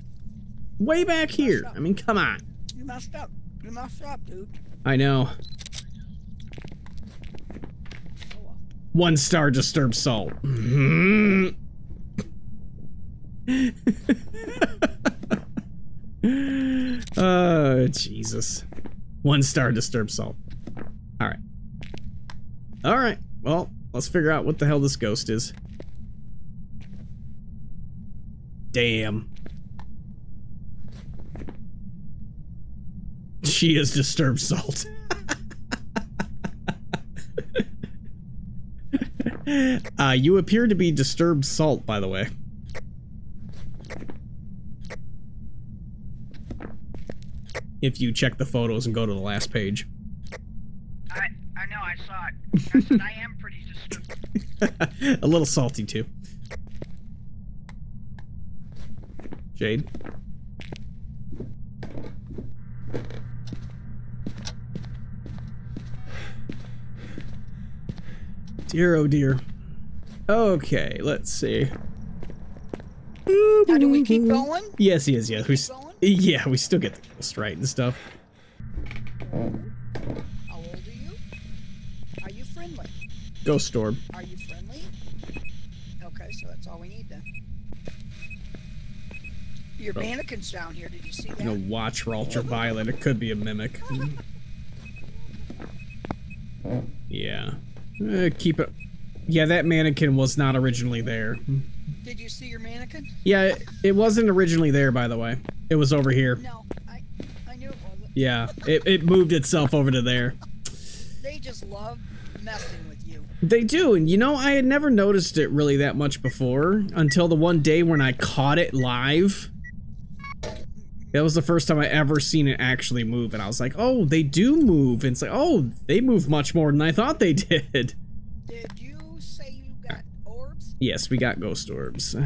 Way back here. I mean, come on. You messed up. You messed up, dude. I know. Oh well. One star disturbed salt. Mhm. oh, Jesus. One star disturbed salt. Alright. Alright. Well, let's figure out what the hell this ghost is. Damn. She is disturbed salt. uh, you appear to be disturbed salt, by the way. If you check the photos and go to the last page. I I know I saw it. I said I am pretty disturbed. a little salty, too. Jade? Dear, oh dear. Okay, let's see. Now, do we keep going? Yes, yes, yes. We, yeah, we still get the ghost right and stuff. How old are you? Are you friendly? Ghost storm. Are you friendly? Okay, so that's all we need then. Your Oh. mannequin's down here. Did you see that? You know, watch for ultraviolet. It could be a mimic. Yeah. Uh, keep it. Yeah, that mannequin was not originally there. Did you see your mannequin? Yeah, it, it wasn't originally there, by the way. It was over here. No, I I knew it wasn't. Yeah, it, it moved itself over to there. They just love messing with you. They do, and you know, I had never noticed it really that much before until the one day when I caught it live. That was the first time I ever seen it actually move, and I was like, oh, they do move. And it's like, oh, they move much more than I thought they did. Did you say you got orbs? Yes, we got ghost orbs.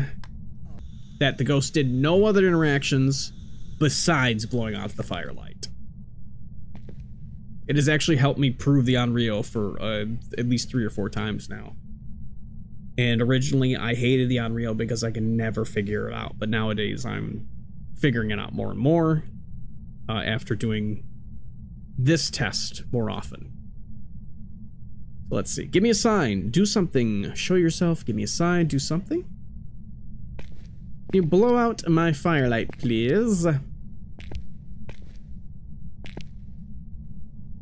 That the ghost did no other interactions besides blowing off the firelight. It has actually helped me prove the Onryo for uh, at least three or four times now. And originally, I hated the Onryo because I can never figure it out. But nowadays, I'm figuring it out more and more uh, after doing this test more often. Let's see. Give me a sign. Do something. Show yourself. Give me a sign. Do something. Can you blow out my firelight, please?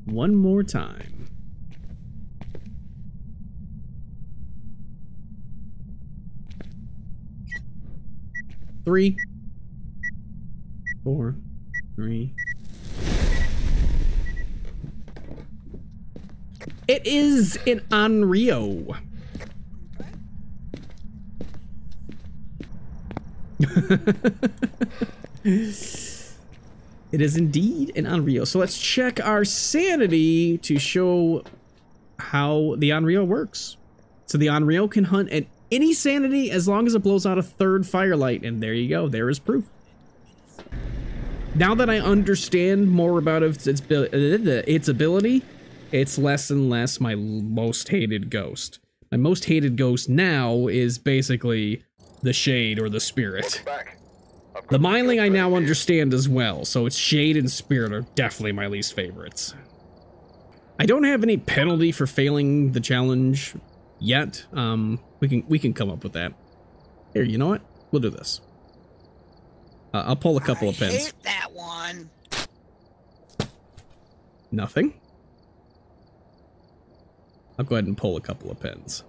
One more time. Three, four, three. It is an Onryo. It is indeed an Onryo. So let's check our sanity to show how the Onryo works. So the Onryo can hunt at any sanity as long as it blows out a third firelight. And there you go. There is proof. Now that I understand more about its, its, its ability, it's less and less my most hated ghost. My most hated ghost now is basically the Shade or the Spirit. The got Myling I now understand as well, so it's Shade and Spirit are definitely my least favorites. I don't have any penalty for failing the challenge yet. Um, we can we can come up with that. Here, you know what? We'll do this. Uh, I'll pull a couple I of pins. hate that one. Nothing. I'll go ahead and pull a couple of pins.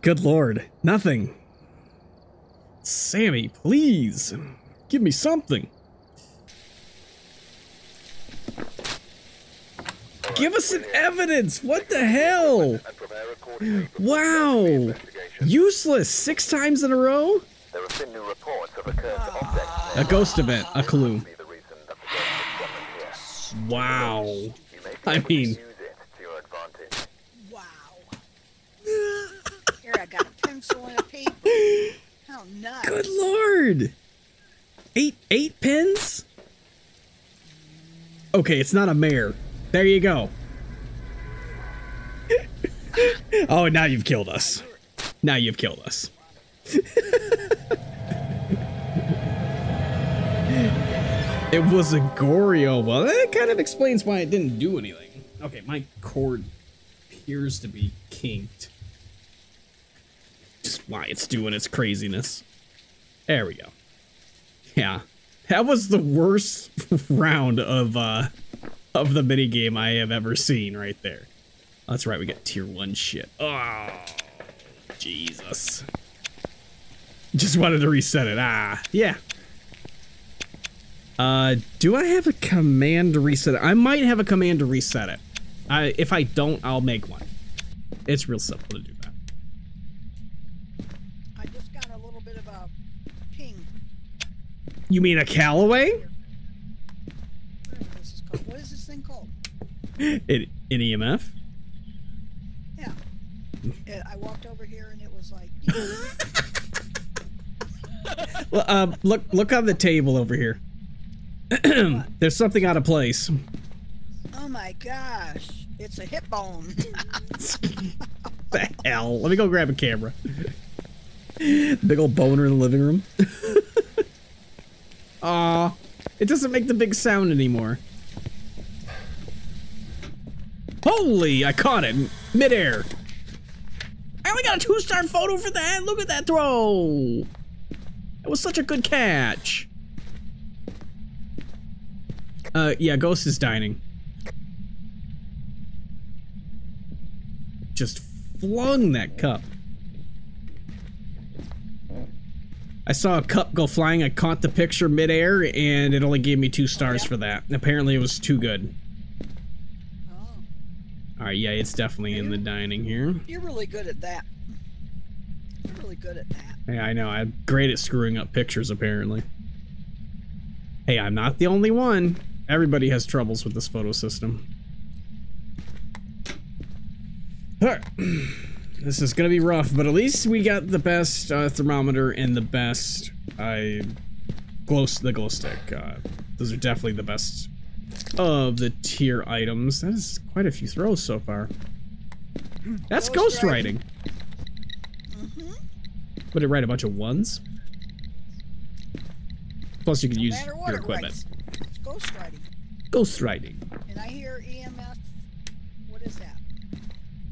Good lord, nothing. Sammy, please, give me something. Give us an evidence. What the hell? And prepare accordingly for the Wow. Useless six times in a row? There have been new reports of a cursed object. A ghost event, a clue. Be the reason that the ghost is summoned here. Wow. You may be I mean- use it to your advantage. Wow. Here, I got a pencil and a paper. How nice. Good lord. Eight eight pins? Okay, it's not a mare. There you go. oh, now you've killed us. Now you've killed us. it was a Goryo. Well, that kind of explains why it didn't do anything. Okay, my cord appears to be kinked. Just why it's doing its craziness. There we go. Yeah. That was the worst round of uh of the mini game I have ever seen right there. That's right, we got tier 1 shit. Oh, Jesus. Just wanted to reset it. Ah, yeah. Uh, do I have a command to reset it? I might have a command to reset it. I, if I don't, I'll make one. It's real simple to do that. I just got a little bit of a ping. You mean a Callaway? Whatever this is called. What is this thing called? It, an EMF? Yeah. Yeah, I walked over here and it was like, Well, um, look, look on the table over here. There's something out of place. oh my gosh, it's a hip bone. the hell? Let me go grab a camera. Big old boner in the living room. Aw, it doesn't make the big sound anymore. Holy, I caught it midair. I only got a two-star photo for that. Look at that throw. It was such a good catch. Uh, yeah, Ghost is dining. Just flung that cup. I saw a cup go flying. I caught the picture midair, and it only gave me two stars for that. Apparently, it was too good. All right, yeah, it's definitely in the dining here. you're really good at that. You're really good at that. Yeah, I know. I'm great at screwing up pictures, apparently. Hey, I'm not the only one. Everybody has troubles with this photo system. This is gonna be rough, but at least we got the best uh, thermometer and the best uh, glow the glow stick. Uh, those are definitely the best of the tier items. That is quite a few throws so far. That's Ghost ghost writing. Mm-hmm. Would it write a bunch of ones? Plus, you could No use your equipment. writes, ghost writing. Ghost writing. And I hear EMF. What is that?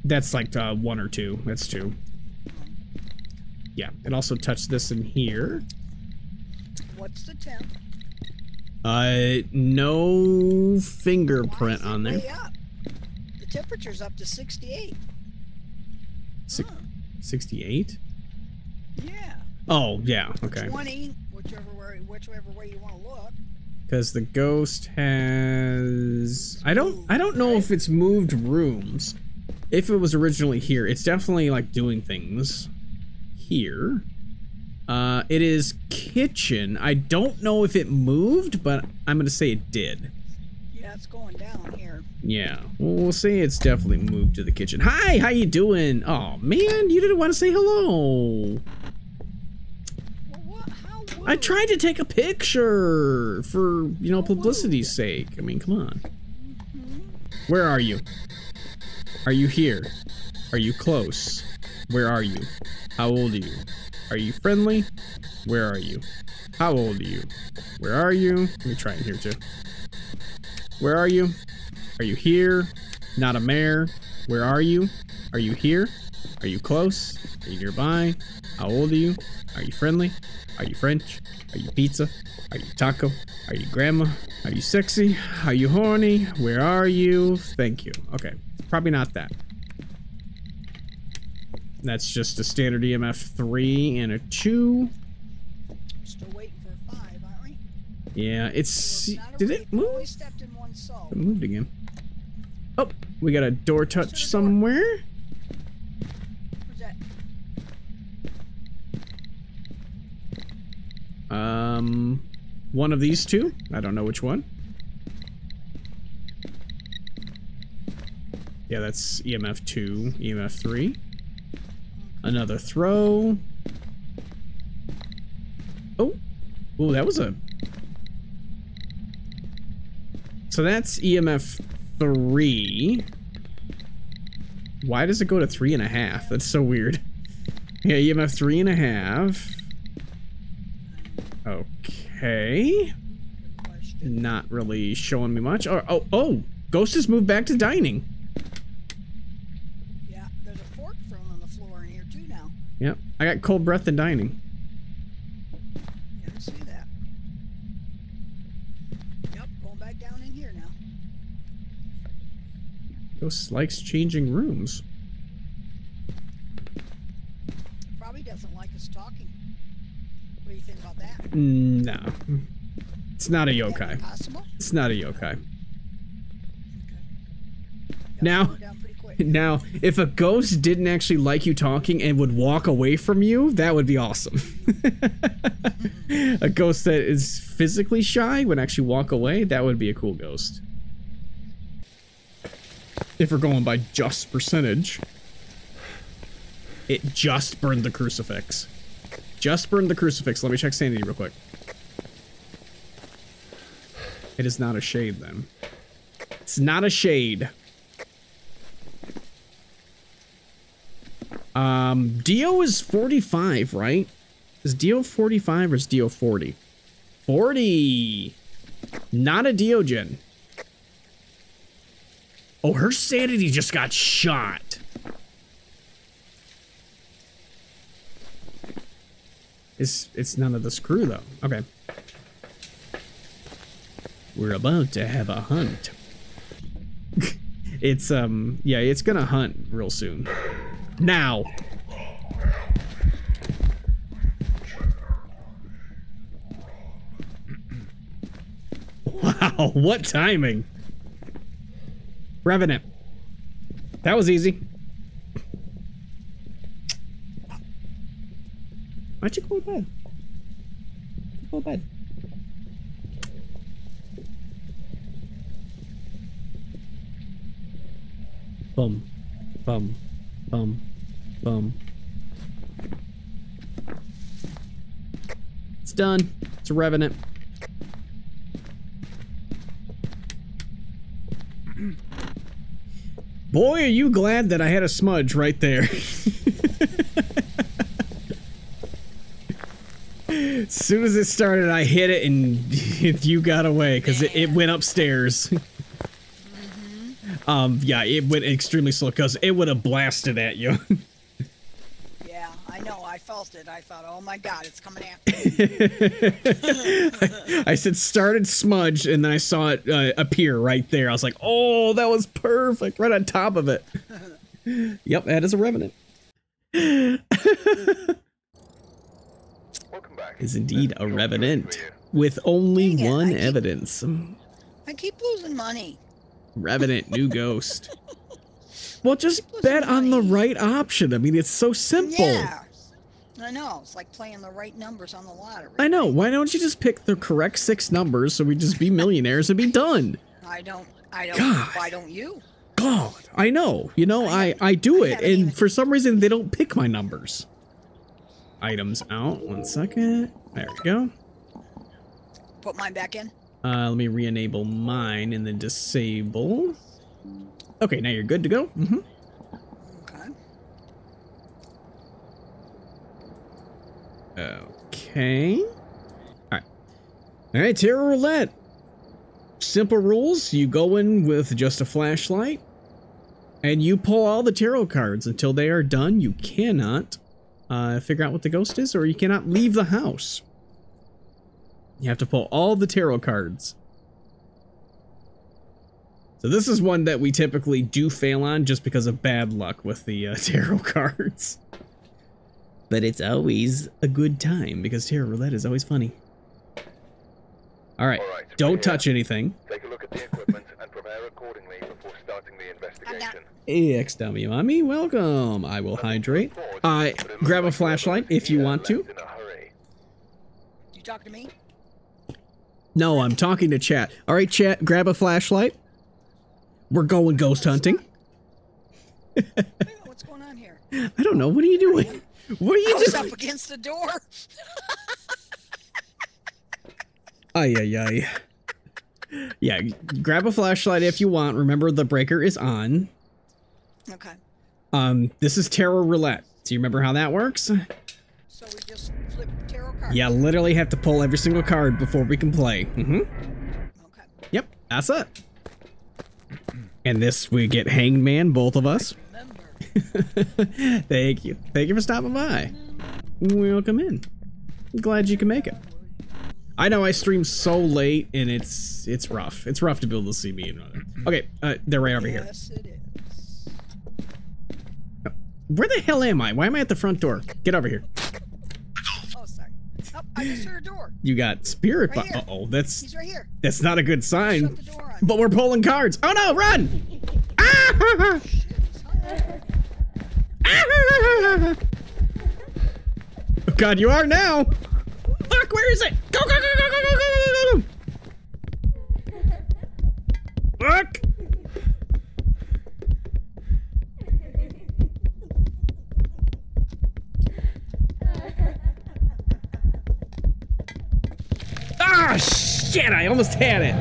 That's like uh, one or two. That's two. Yeah, and also touch this in here. What's the temp? Uh, no fingerprint on there. The temperature's up to 68. Six- Huh. 68? Yeah. Oh, yeah, okay. 20, whichever way, whichever way you want to look. Because the ghost has... I don't, I don't know if it's moved rooms. If it was originally here, it's definitely like doing things here. Uh, it is kitchen. I don't know if it moved, but I'm gonna say it did. Yeah, it's going down here. Yeah, well, we'll say it's definitely moved to the kitchen. Hi, how you doing? Oh man, you didn't want to say hello. Well, what? How I tried to take a picture for you know publicity's sake. I mean, come on. Where are you? Are you here? Are you close? Where are you? How old are you? Are you friendly? Where are you? How old are you? Where are you? Let me try it here too. Where are you? Are you here? Not a mare. Where are you? Are you here? Are you close? Are you nearby? How old are you? Are you friendly? Are you French? Are you pizza? Are you taco? Are you grandma? Are you sexy? Are you horny? Where are you? Thank you. Okay, probably not that. That's just a standard EMF 3 and a 2. Still waiting for a 5, aren't we? Yeah, it's... Did it move? stepped in one soul. It moved again. Oh, we got a door touch somewhere. Um, one of these two. I don't know which one. Yeah, that's EMF 2, EMF 3. Another throw. Oh. Oh, that was a... So that's EMF 3. Why does it go to three and a half? That's so weird. Yeah, EMF three and a half. Okay. Not really showing me much. Oh, oh, oh! Ghost has moved back to dining. I got cold breath and dining. Yeah, I see that. Yep, going back down in here now. Ghost likes changing rooms. Probably doesn't like us talking. What do you think about that? No. It's not a yokai. Possible? It's not a yokai. Okay. Now- Now, if a ghost didn't actually like you talking and would walk away from you, that would be awesome. a ghost that is physically shy would actually walk away, that would be a cool ghost. If we're going by just percentage, it just burned the crucifix. Just burned the crucifix. Let me check sanity real quick. It is not a shade then. It's not a shade. Um, Dio is 45, right? Is Dio 45 or is Dio 40? 40! Not a Deogen. Oh, her sanity just got shot. It's, it's none of the screw, though. Okay. We're about to have a hunt. it's, um, yeah, it's gonna hunt real soon. Now. Wow, what timing. Revenant. That was easy. Why'd you go to bed? Go to bed. Bum. Bum. Bum. Bum. It's done. It's It's a revenant. Boy, are you glad that I had a smudge right there. as soon as it started, I hit it and you got away because it, it went upstairs. um, yeah, it went extremely slow because it would have blasted at you. Yeah, I know. I felt it. I thought, oh my god, it's coming at me. I said started smudge and then I saw it uh, appear right there. I was like, oh, that was perfect, right on top of it. yep, that is a revenant. Welcome back. Is indeed a revenant with only Dang it, one I keep- evidence. I keep losing money. Revenant, new ghost. Well, just bet on the right option. I mean, it's so simple. Yeah. I know. It's like playing the right numbers on the lottery. I know. Why don't you just pick the correct six numbers so we just be millionaires and be done? I don't. I don't. God. Why don't you? God, I know. You know, I I do I it, and even- for some reason they don't pick my numbers. Items out. One second. There we go. Put mine back in. Uh, let me re-enable mine and then disable. Okay, now you're good to go. Mm-hmm. Okay. Okay. Alright. Alright, Tarot Roulette. Simple rules. You go in with just a flashlight. And you pull all the tarot cards until they are done. You cannot uh, figure out what the ghost is, or you cannot leave the house. You have to pull all the tarot cards. So this is one that we typically do fail on just because of bad luck with the uh, tarot cards. But it's always a good time because tarot roulette is always funny. All right, All right, don't right touch anything. Take a look at the equipment and prepare accordingly before starting the investigation. XW mommy, welcome. I will hydrate. Uh, grab a flashlight if you want to. In a hurry. You talk to me. No, I'm talking to chat. All right, chat, grab a flashlight. We're going ghost hunting. What's going on here? I don't know. What are you doing? What are I you was doing? up against the door. Ay, ay, ay. Yeah, grab a flashlight if you want. Remember, the breaker is on. Okay. Um, this is tarot roulette. Do you remember how that works? So we just flip tarot cards. Yeah, literally have to pull every single card before we can play. Mm-hmm. Okay. Yep, that's it. And this, we get Hanged Man, both of us. Thank you. Thank you for stopping by. Welcome in. Glad you can make it. I know I stream so late and it's it's rough. It's rough to be able to see me. Okay, uh, they're right over here. Yes, is. Where the hell am I? Why am I at the front door? Get over here. Oh, sorry. Oh, I just heard a door. You got spirit. Right here. uh oh, that's He's right here. that's not a good sign. the door on. But we're pulling cards. Oh no, run! Ah! Ah! Oh God, you are now. Fuck, where is it? Go, go, go, go, go, go, go, go, go, go. Fuck. Ah, shit, I almost had it.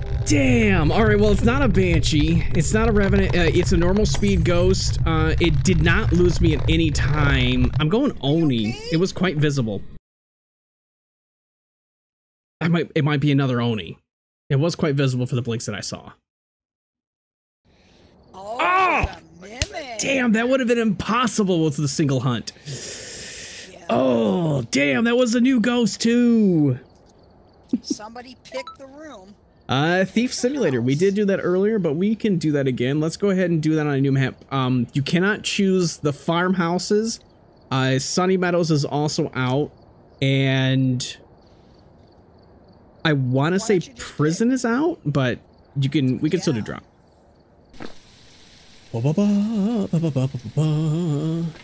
Damn. All right, well, it's not a Banshee. It's not a Revenant. Uh, it's a normal speed ghost. Uh, it did not lose me at any time. I'm going Oni. It was quite visible. I might. It might be another Oni. It was quite visible for the blinks that I saw. Oh, Oh! Damn, that would have been impossible with the single hunt. Yeah. Oh, damn, that was a new ghost too. Somebody picked the room. Uh, Thief Simulator. We did do that earlier, but we can do that again. Let's go ahead and do that on a new map. Um, you cannot choose the farmhouses. Uh, Sunny Meadows is also out, and I want to say don't you just prison is out, but you can we can still do Yeah. drop.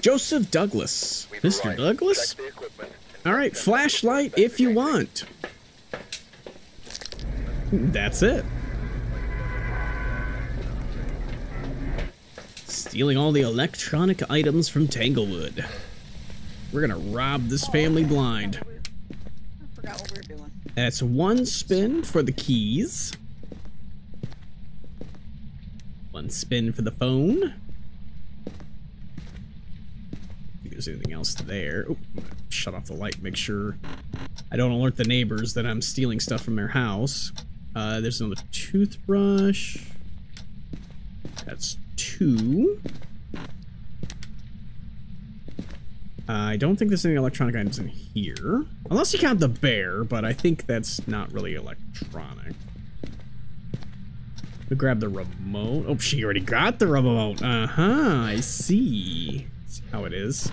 Joseph Douglas, We've Mr. Douglas. Check the equipment. All right, flashlight if you want. That's it. Stealing all the electronic items from Tanglewood. We're gonna rob this family blind. I forgot what we were doing. That's one spin for the keys. One spin for the phone. If there's anything else there. Oh, shut off the light, make sure I don't alert the neighbors that I'm stealing stuff from their house. Uh, there's another toothbrush. That's two. I don't think there's any electronic items in here. Unless you count the bear, but I think that's not really electronic. We grab the remote. Oh, she already got the remote. Uh-huh, I see. see how it is.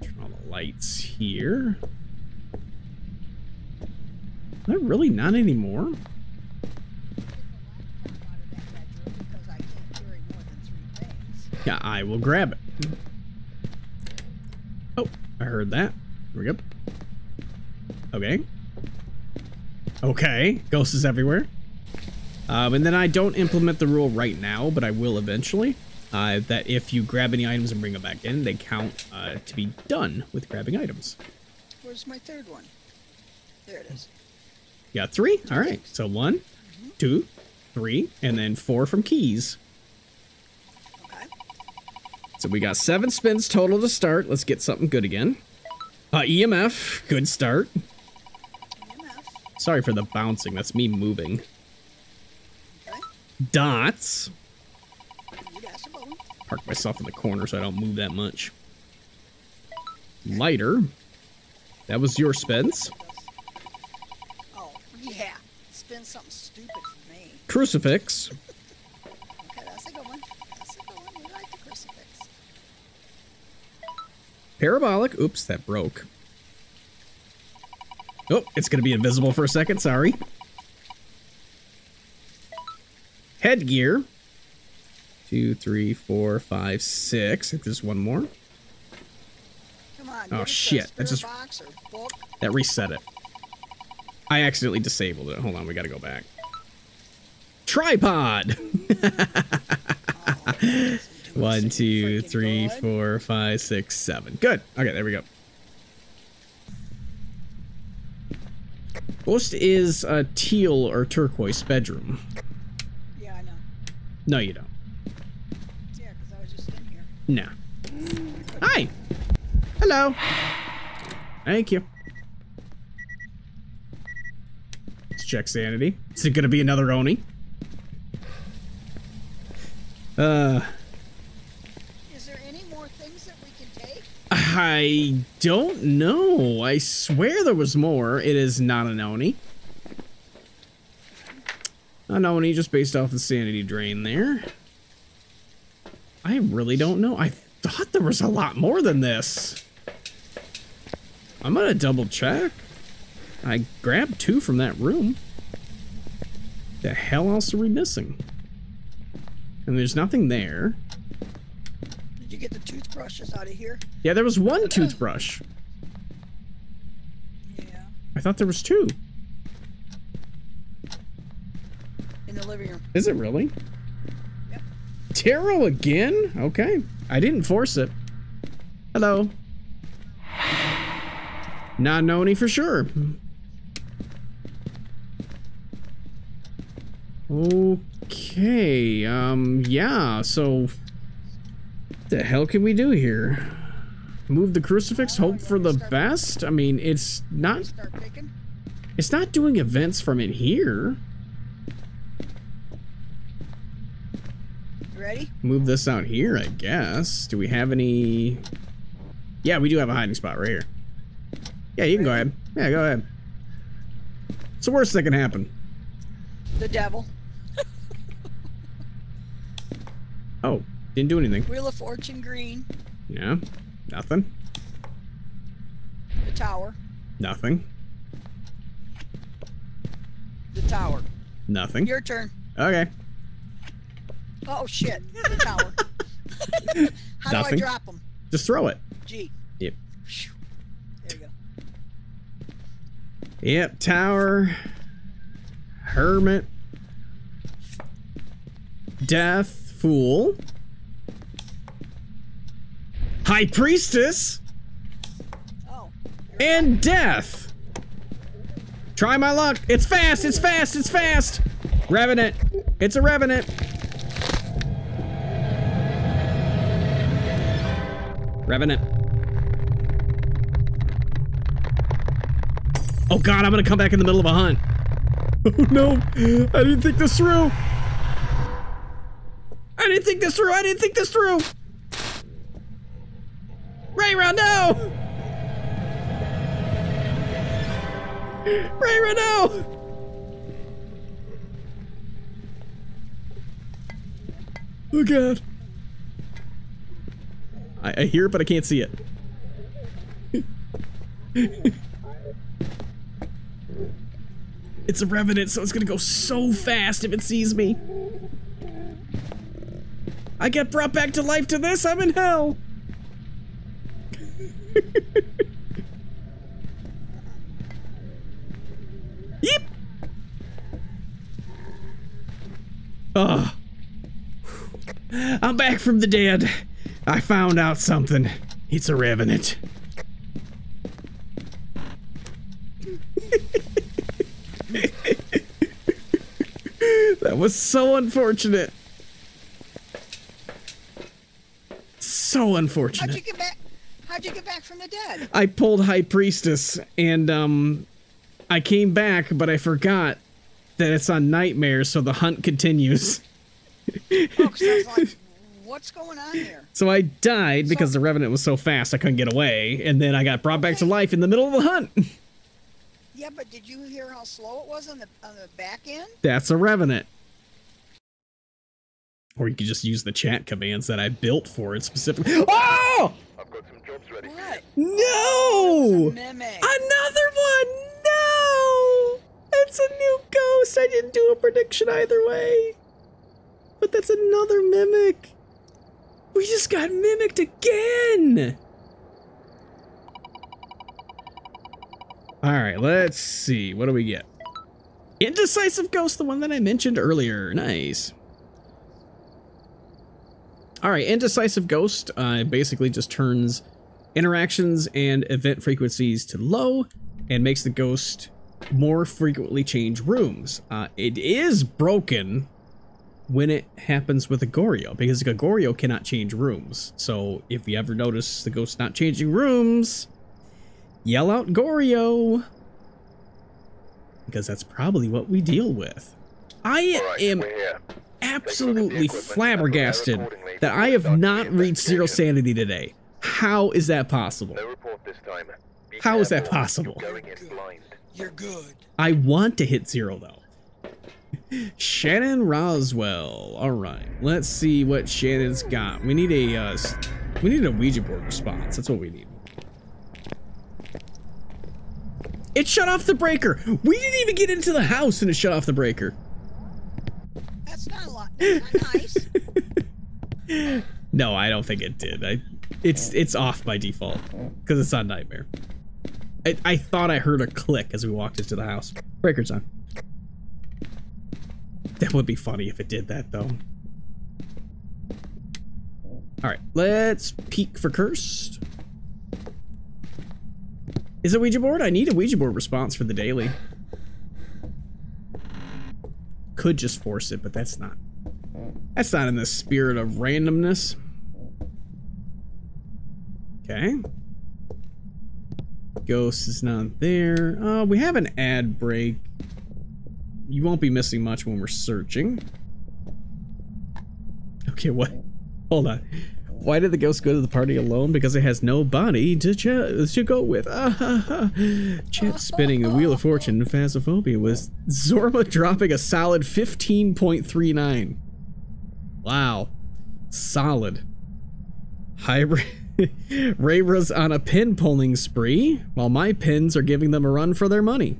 Turn all the lights here. Not really, not anymore. Yeah, I will grab it. Oh, I heard that. Here we go. Okay. Okay, ghosts is everywhere. Um, and then I don't implement the rule right now, but I will eventually. Uh, that if you grab any items and bring them back in, they count uh, to be done with grabbing items. Where's my third one? There it is. You got three? All right. So one, two, three, and then four from keys. Okay. So we got seven spins total to start. Let's get something good again. Uh, EMF, good start. EMF. Sorry for the bouncing. That's me moving. Okay. Dots. You asked a bone. Park myself in the corner so I don't move that much. Lighter. That was your spins. Spin something stupid for me. Crucifix. Okay, that's a good one. That's a good one. You like the crucifix. Parabolic. Oops, that broke. Oh, it's going to be invisible for a second. Sorry. Headgear. Two, three, four, five, six. I think there's one more. Come on. Oh, give us a shit. Spirit just- box or book. That reset it. I accidentally disabled it. Hold on, we gotta go back. Tripod! One, two, three, four, five, six, seven. Good. Okay, there we go. Ghost is a teal or turquoise bedroom. Yeah, I know. No, you don't. Yeah, because I was just in here. No. Hi. Hello. Thank you. Let's check sanity. Is it gonna be another Oni? Uh, Is there any more things that we can take? I don't know. I swear there was more. It is not an Oni. An Oni just based off the sanity drain there. I really don't know. I thought there was a lot more than this. I'm gonna double check. I grabbed two from that room. The hell else are we missing? And there's nothing there. Did you get the toothbrushes out of here? Yeah, there was one toothbrush. Yeah. I thought there was two. In the living room. Is it really? Yep. Tarot again? Okay. I didn't force it. Hello. Not Noni for sure. Okay, um, yeah, so... What the hell can we do here? Move the crucifix, hope for the best? I mean, it's not it's not doing events from in here. Ready? Move this out here, I guess. Do we have any... Yeah, we do have a hiding spot right here. Yeah, you can go ahead. Yeah, go ahead. It's the worst that can happen? The devil. Oh, didn't do anything. Wheel of Fortune green. Yeah, nothing. The tower. Nothing. The tower. Nothing. Your turn. Okay. Oh shit. The tower. How Nothing. do I drop them? Just throw it. G. Yep. There you go. Yep, tower. Hermit. Death. Fool. High Priestess, Oh. and Death. Try my luck. It's fast, it's fast, it's fast. Revenant. It's a Revenant. Revenant. Oh god, I'm gonna come back in the middle of a hunt. Oh no, I didn't think this through. I didn't think this through, I didn't think this through. Rayra, no! Rayra, no! Oh god. I, I hear it, but I can't see it. it's a revenant, so it's gonna go so fast if it sees me. I get brought back to life to this, I'm in hell. Yep. Ugh. Ah. I'm back from the dead. I found out something. It's a revenant. that was so unfortunate. So unfortunate. How'd you get back? How'd you get back from the dead? I pulled High Priestess and um I came back, but I forgot that it's on Nightmares, so the hunt continues. Oh, 'cause I was like, what's going on here? So I died because the Revenant was so fast I couldn't get away, and then I got brought back to life in the middle of the hunt. Yeah, but did you hear how slow it was on the on the back end? That's a Revenant. Or you could just use the chat commands that I built for it specifically. Oh! I've got some jobs ready for What? No! Mimic. Another one! No! It's a new ghost. I didn't do a prediction either way. But that's another mimic. We just got mimicked again. All right, let's see. What do we get? Indecisive ghost, the one that I mentioned earlier. Nice. All right, indecisive ghost uh, basically just turns interactions and event frequencies to low and makes the ghost more frequently change rooms. Uh, it is broken when it happens with a Goryo because a Goryo cannot change rooms. So if you ever notice the ghost not changing rooms, yell out Goryo because that's probably what we deal with. I right, am. Absolutely flabbergasted that I have not reached zero sanity today. How is that possible? No report this time. How is that possible? You're going in blind. You're good. I want to hit zero though. Shannon Roswell. All right, let's see what Shannon's got. We need a uh, we need a Ouija board response. That's what we need. It shut off the breaker. We didn't even get into the house and it shut off the breaker. That's not a lot. That's not nice. No, I don't think it did. I, it's it's off by default because it's on Nightmare. I, I thought I heard a click as we walked into the house. Breaker's on. That would be funny if it did that though. All right, let's peek for cursed. Is it Ouija board? I need a Ouija board response for the daily. Could just force it, but that's not. That's not in the spirit of randomness. Okay. Ghost is not there. Uh, we have an ad break. You won't be missing much when we're searching. Okay, what? Hold on. Why did the ghost go to the party alone? Because it has nobody to ch- to go with. Ah, spinning the wheel of fortune in Phasmophobia was Zorma dropping a solid 15.39. Wow. Solid. Hybrid. Rayra's on a pin pulling spree, while my pins are giving them a run for their money.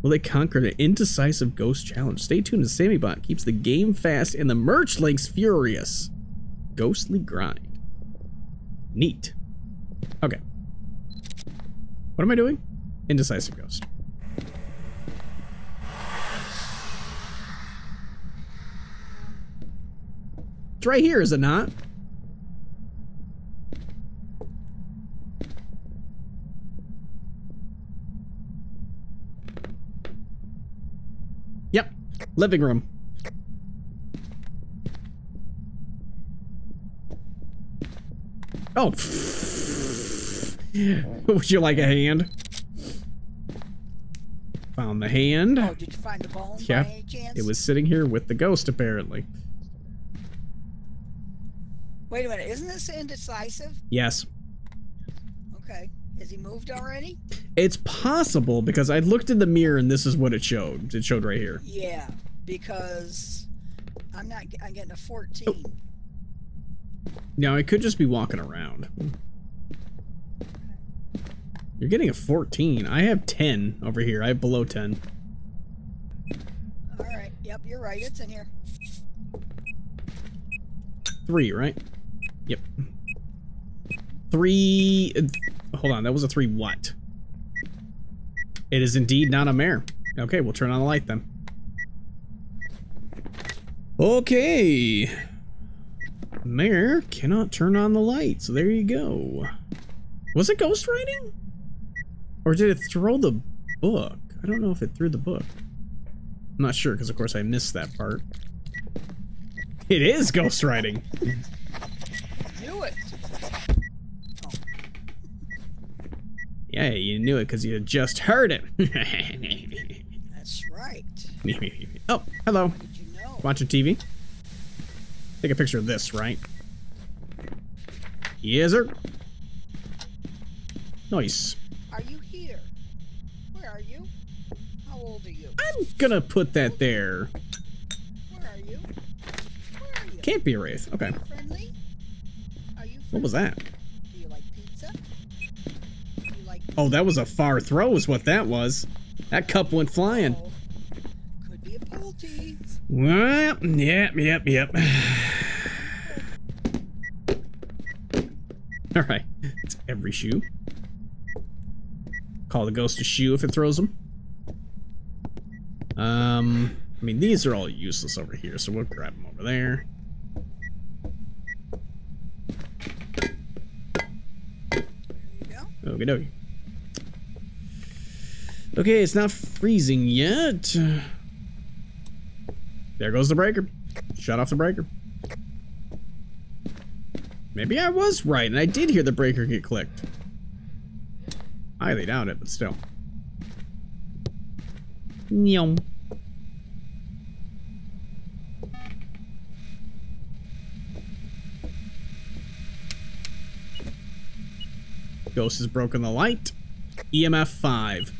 Will they conquer the indecisive ghost challenge? Stay tuned as SammyBot keeps the game fast and the merch links furious. Ghostly grind. Neat. Okay. What am I doing? Indecisive ghost. It's right here, is it not? Yep, living room. Oh. Would you like a hand? Found the hand. Oh, did you find the bone? Yeah. It was sitting here with the ghost, apparently. Wait a minute, isn't this indecisive? Yes. Okay. Has he moved already? It's possible because I looked in the mirror and this is what it showed. It showed right here. Yeah, because I'm not. I'm getting a 14. Oh. Now, I could just be walking around. You're getting a 14. I have 10 over here. I have below 10. All right. Yep, you're right. It's in here. Three, right? Yep. Three. Hold on, that was a three what? It is indeed not a mare. Okay, we'll turn on the light then. Okay. Mare cannot turn on the light, so there you go. Was it ghost writing? Or did it throw the book? I don't know if it threw the book. I'm not sure, because of course I missed that part. It is ghost writing. Knew it. Yeah, you knew it because you had just heard it. That's right. oh, hello. Did you know? Watching TV? Take a picture of this, right? Yes, sir. Nice. Are you here? Where are you? How old are you? I'm gonna put that there. Where are you? Where are you? Can't be a wraith. Okay. Friendly? Are you? What was that? Do you like pizza? Do you like? Oh, that was a far throw, is what that was. That cup went flying. Could be a Pulte. Well, yep, yep, yep. All right, it's every shoe. Call the ghost a shoe if it throws them. Um, I mean, these are all useless over here, so we'll grab them over there. Okie dokie. Okay, it's not freezing yet. There goes the breaker. Shut off the breaker. Maybe I was right, and I did hear the breaker get clicked. Highly doubt it, but still. Nyom. Ghost has broken the light. EMF 5.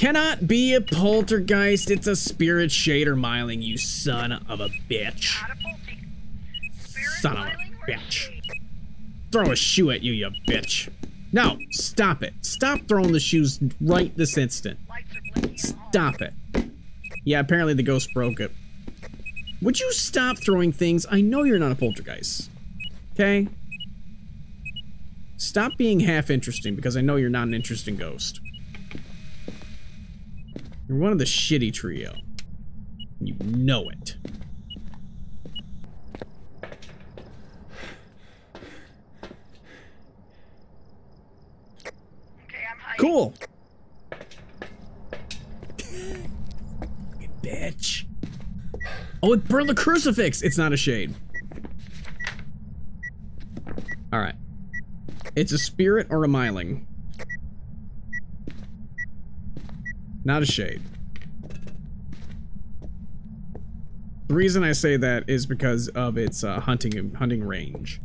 Cannot be a poltergeist, it's a spirit shader Myling, you son of a bitch. Son of a bitch. Throw a shoe at you, you bitch. No, stop it. Stop throwing the shoes right this instant. Stop it. Yeah, apparently the ghost broke it. Would you stop throwing things? I know you're not a poltergeist. Okay? Stop being half interesting because I know you're not an interesting ghost. You're one of the shitty trio. You know it. Okay, Cool. Bitch. Oh, it burned the crucifix. It's not a shade. All right. It's a spirit or a Myling. Not a shade. The reason I say that is because of its uh, hunting and hunting range.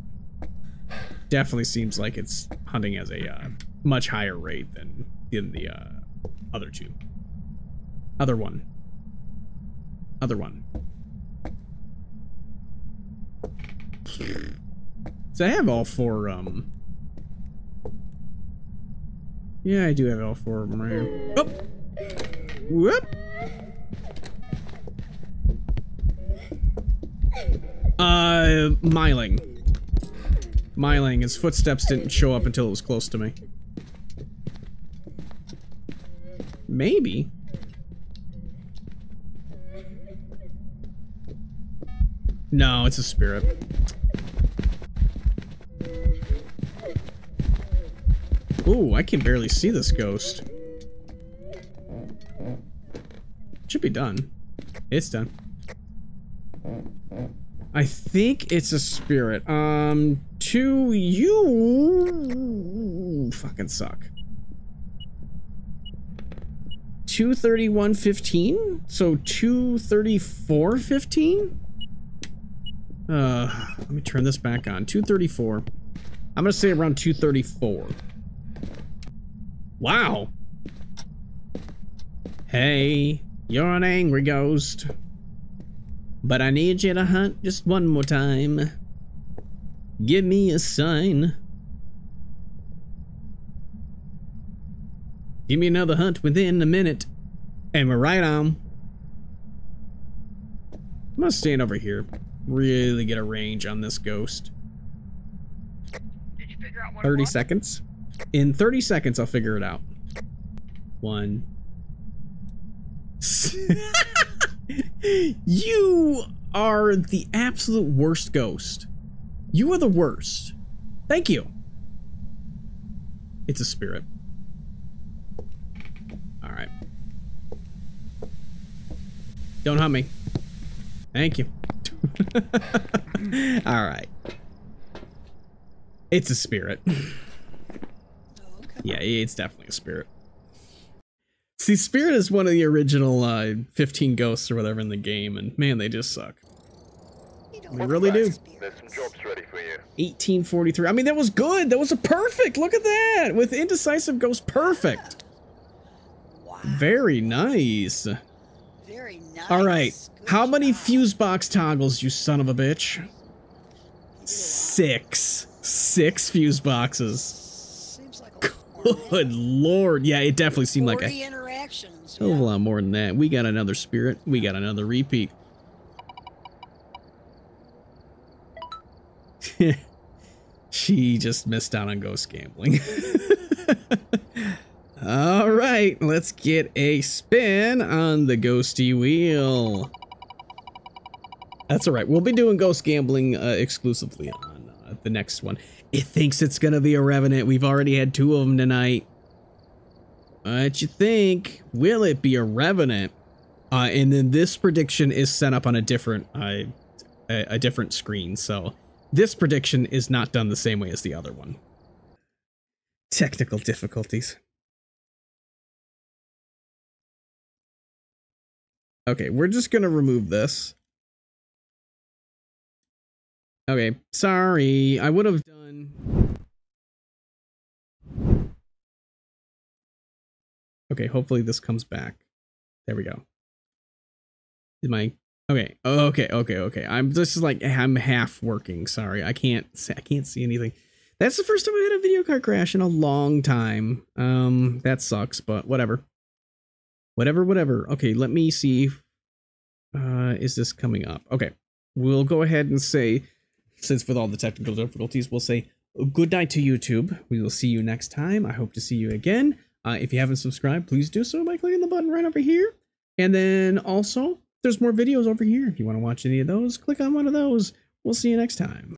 Definitely seems like it's hunting as a uh, much higher rate than in the uh, other two. Other one. Other one. So I have all four, um... Yeah, I do have all four of them right here. Oh! Whoop! Uh, Myling. Myling, his footsteps didn't show up until it was close to me. Maybe. No, it's a spirit. Ooh, I can barely see this ghost. Should be done. It's done. I think it's a spirit. Um, to you fucking suck. 231.15? So 234.15? Uh, let me turn this back on. 234. I'm gonna say around 234. Wow. Hey, you're an angry ghost. But I need you to hunt just one more time. Give me a sign. Give me another hunt within a minute. And we're right on. I'm gonna stand over here. Really get a range on this ghost. Did you figure out what 30 seconds. In 30 seconds, I'll figure it out. One. you are the absolute worst ghost. You are the worst. Thank you. It's a spirit. Alright. Don't hunt me. Thank you. Alright. It's a spirit. Oh. Yeah, it's definitely a spirit. See, Spirit is one of the original uh, 15 ghosts or whatever in the game, and man, they just suck. You don't We really do. spirits. There's some jobs ready for you. 1843. I mean, that was good. That was a perfect. Look at that. With Indecisive Ghost, perfect. Wow. Very nice. Very nice. All right. Good How many fuse box toggles, you son of a bitch? You did a lot. Six. Six fuse boxes. Like. Good lord. Yeah, it definitely seemed like a 40 interactions. a yeah. lot more than that. We got another spirit. We got another repeat. she just missed out on ghost gambling. All right, let's get a spin on the ghosty wheel. That's all right. We'll be doing ghost gambling uh, exclusively on uh, the next one. It thinks it's gonna be a revenant. We've already had two of them tonight. What you think? Will it be a revenant? Uh, and then this prediction is set up on a different uh, a, a different screen, so this prediction is not done the same way as the other one. Technical difficulties. Okay, we're just gonna remove this. Okay, sorry. I would have done. Okay, hopefully this comes back. There we go. Is my okay? Okay, okay, okay. I'm this is like I'm half working. Sorry, I can't I can't see anything. That's the first time I had a video card crash in a long time. Um, that sucks, but whatever. Whatever, whatever. Okay, let me see. Uh, is this coming up? Okay, we'll go ahead and say, since with all the technical difficulties, we'll say good night to YouTube. We will see you next time. I hope to see you again. Uh, if you haven't subscribed, please do so by clicking the button right over here. And then also, there's more videos over here. If you want to watch any of those, click on one of those. We'll see you next time.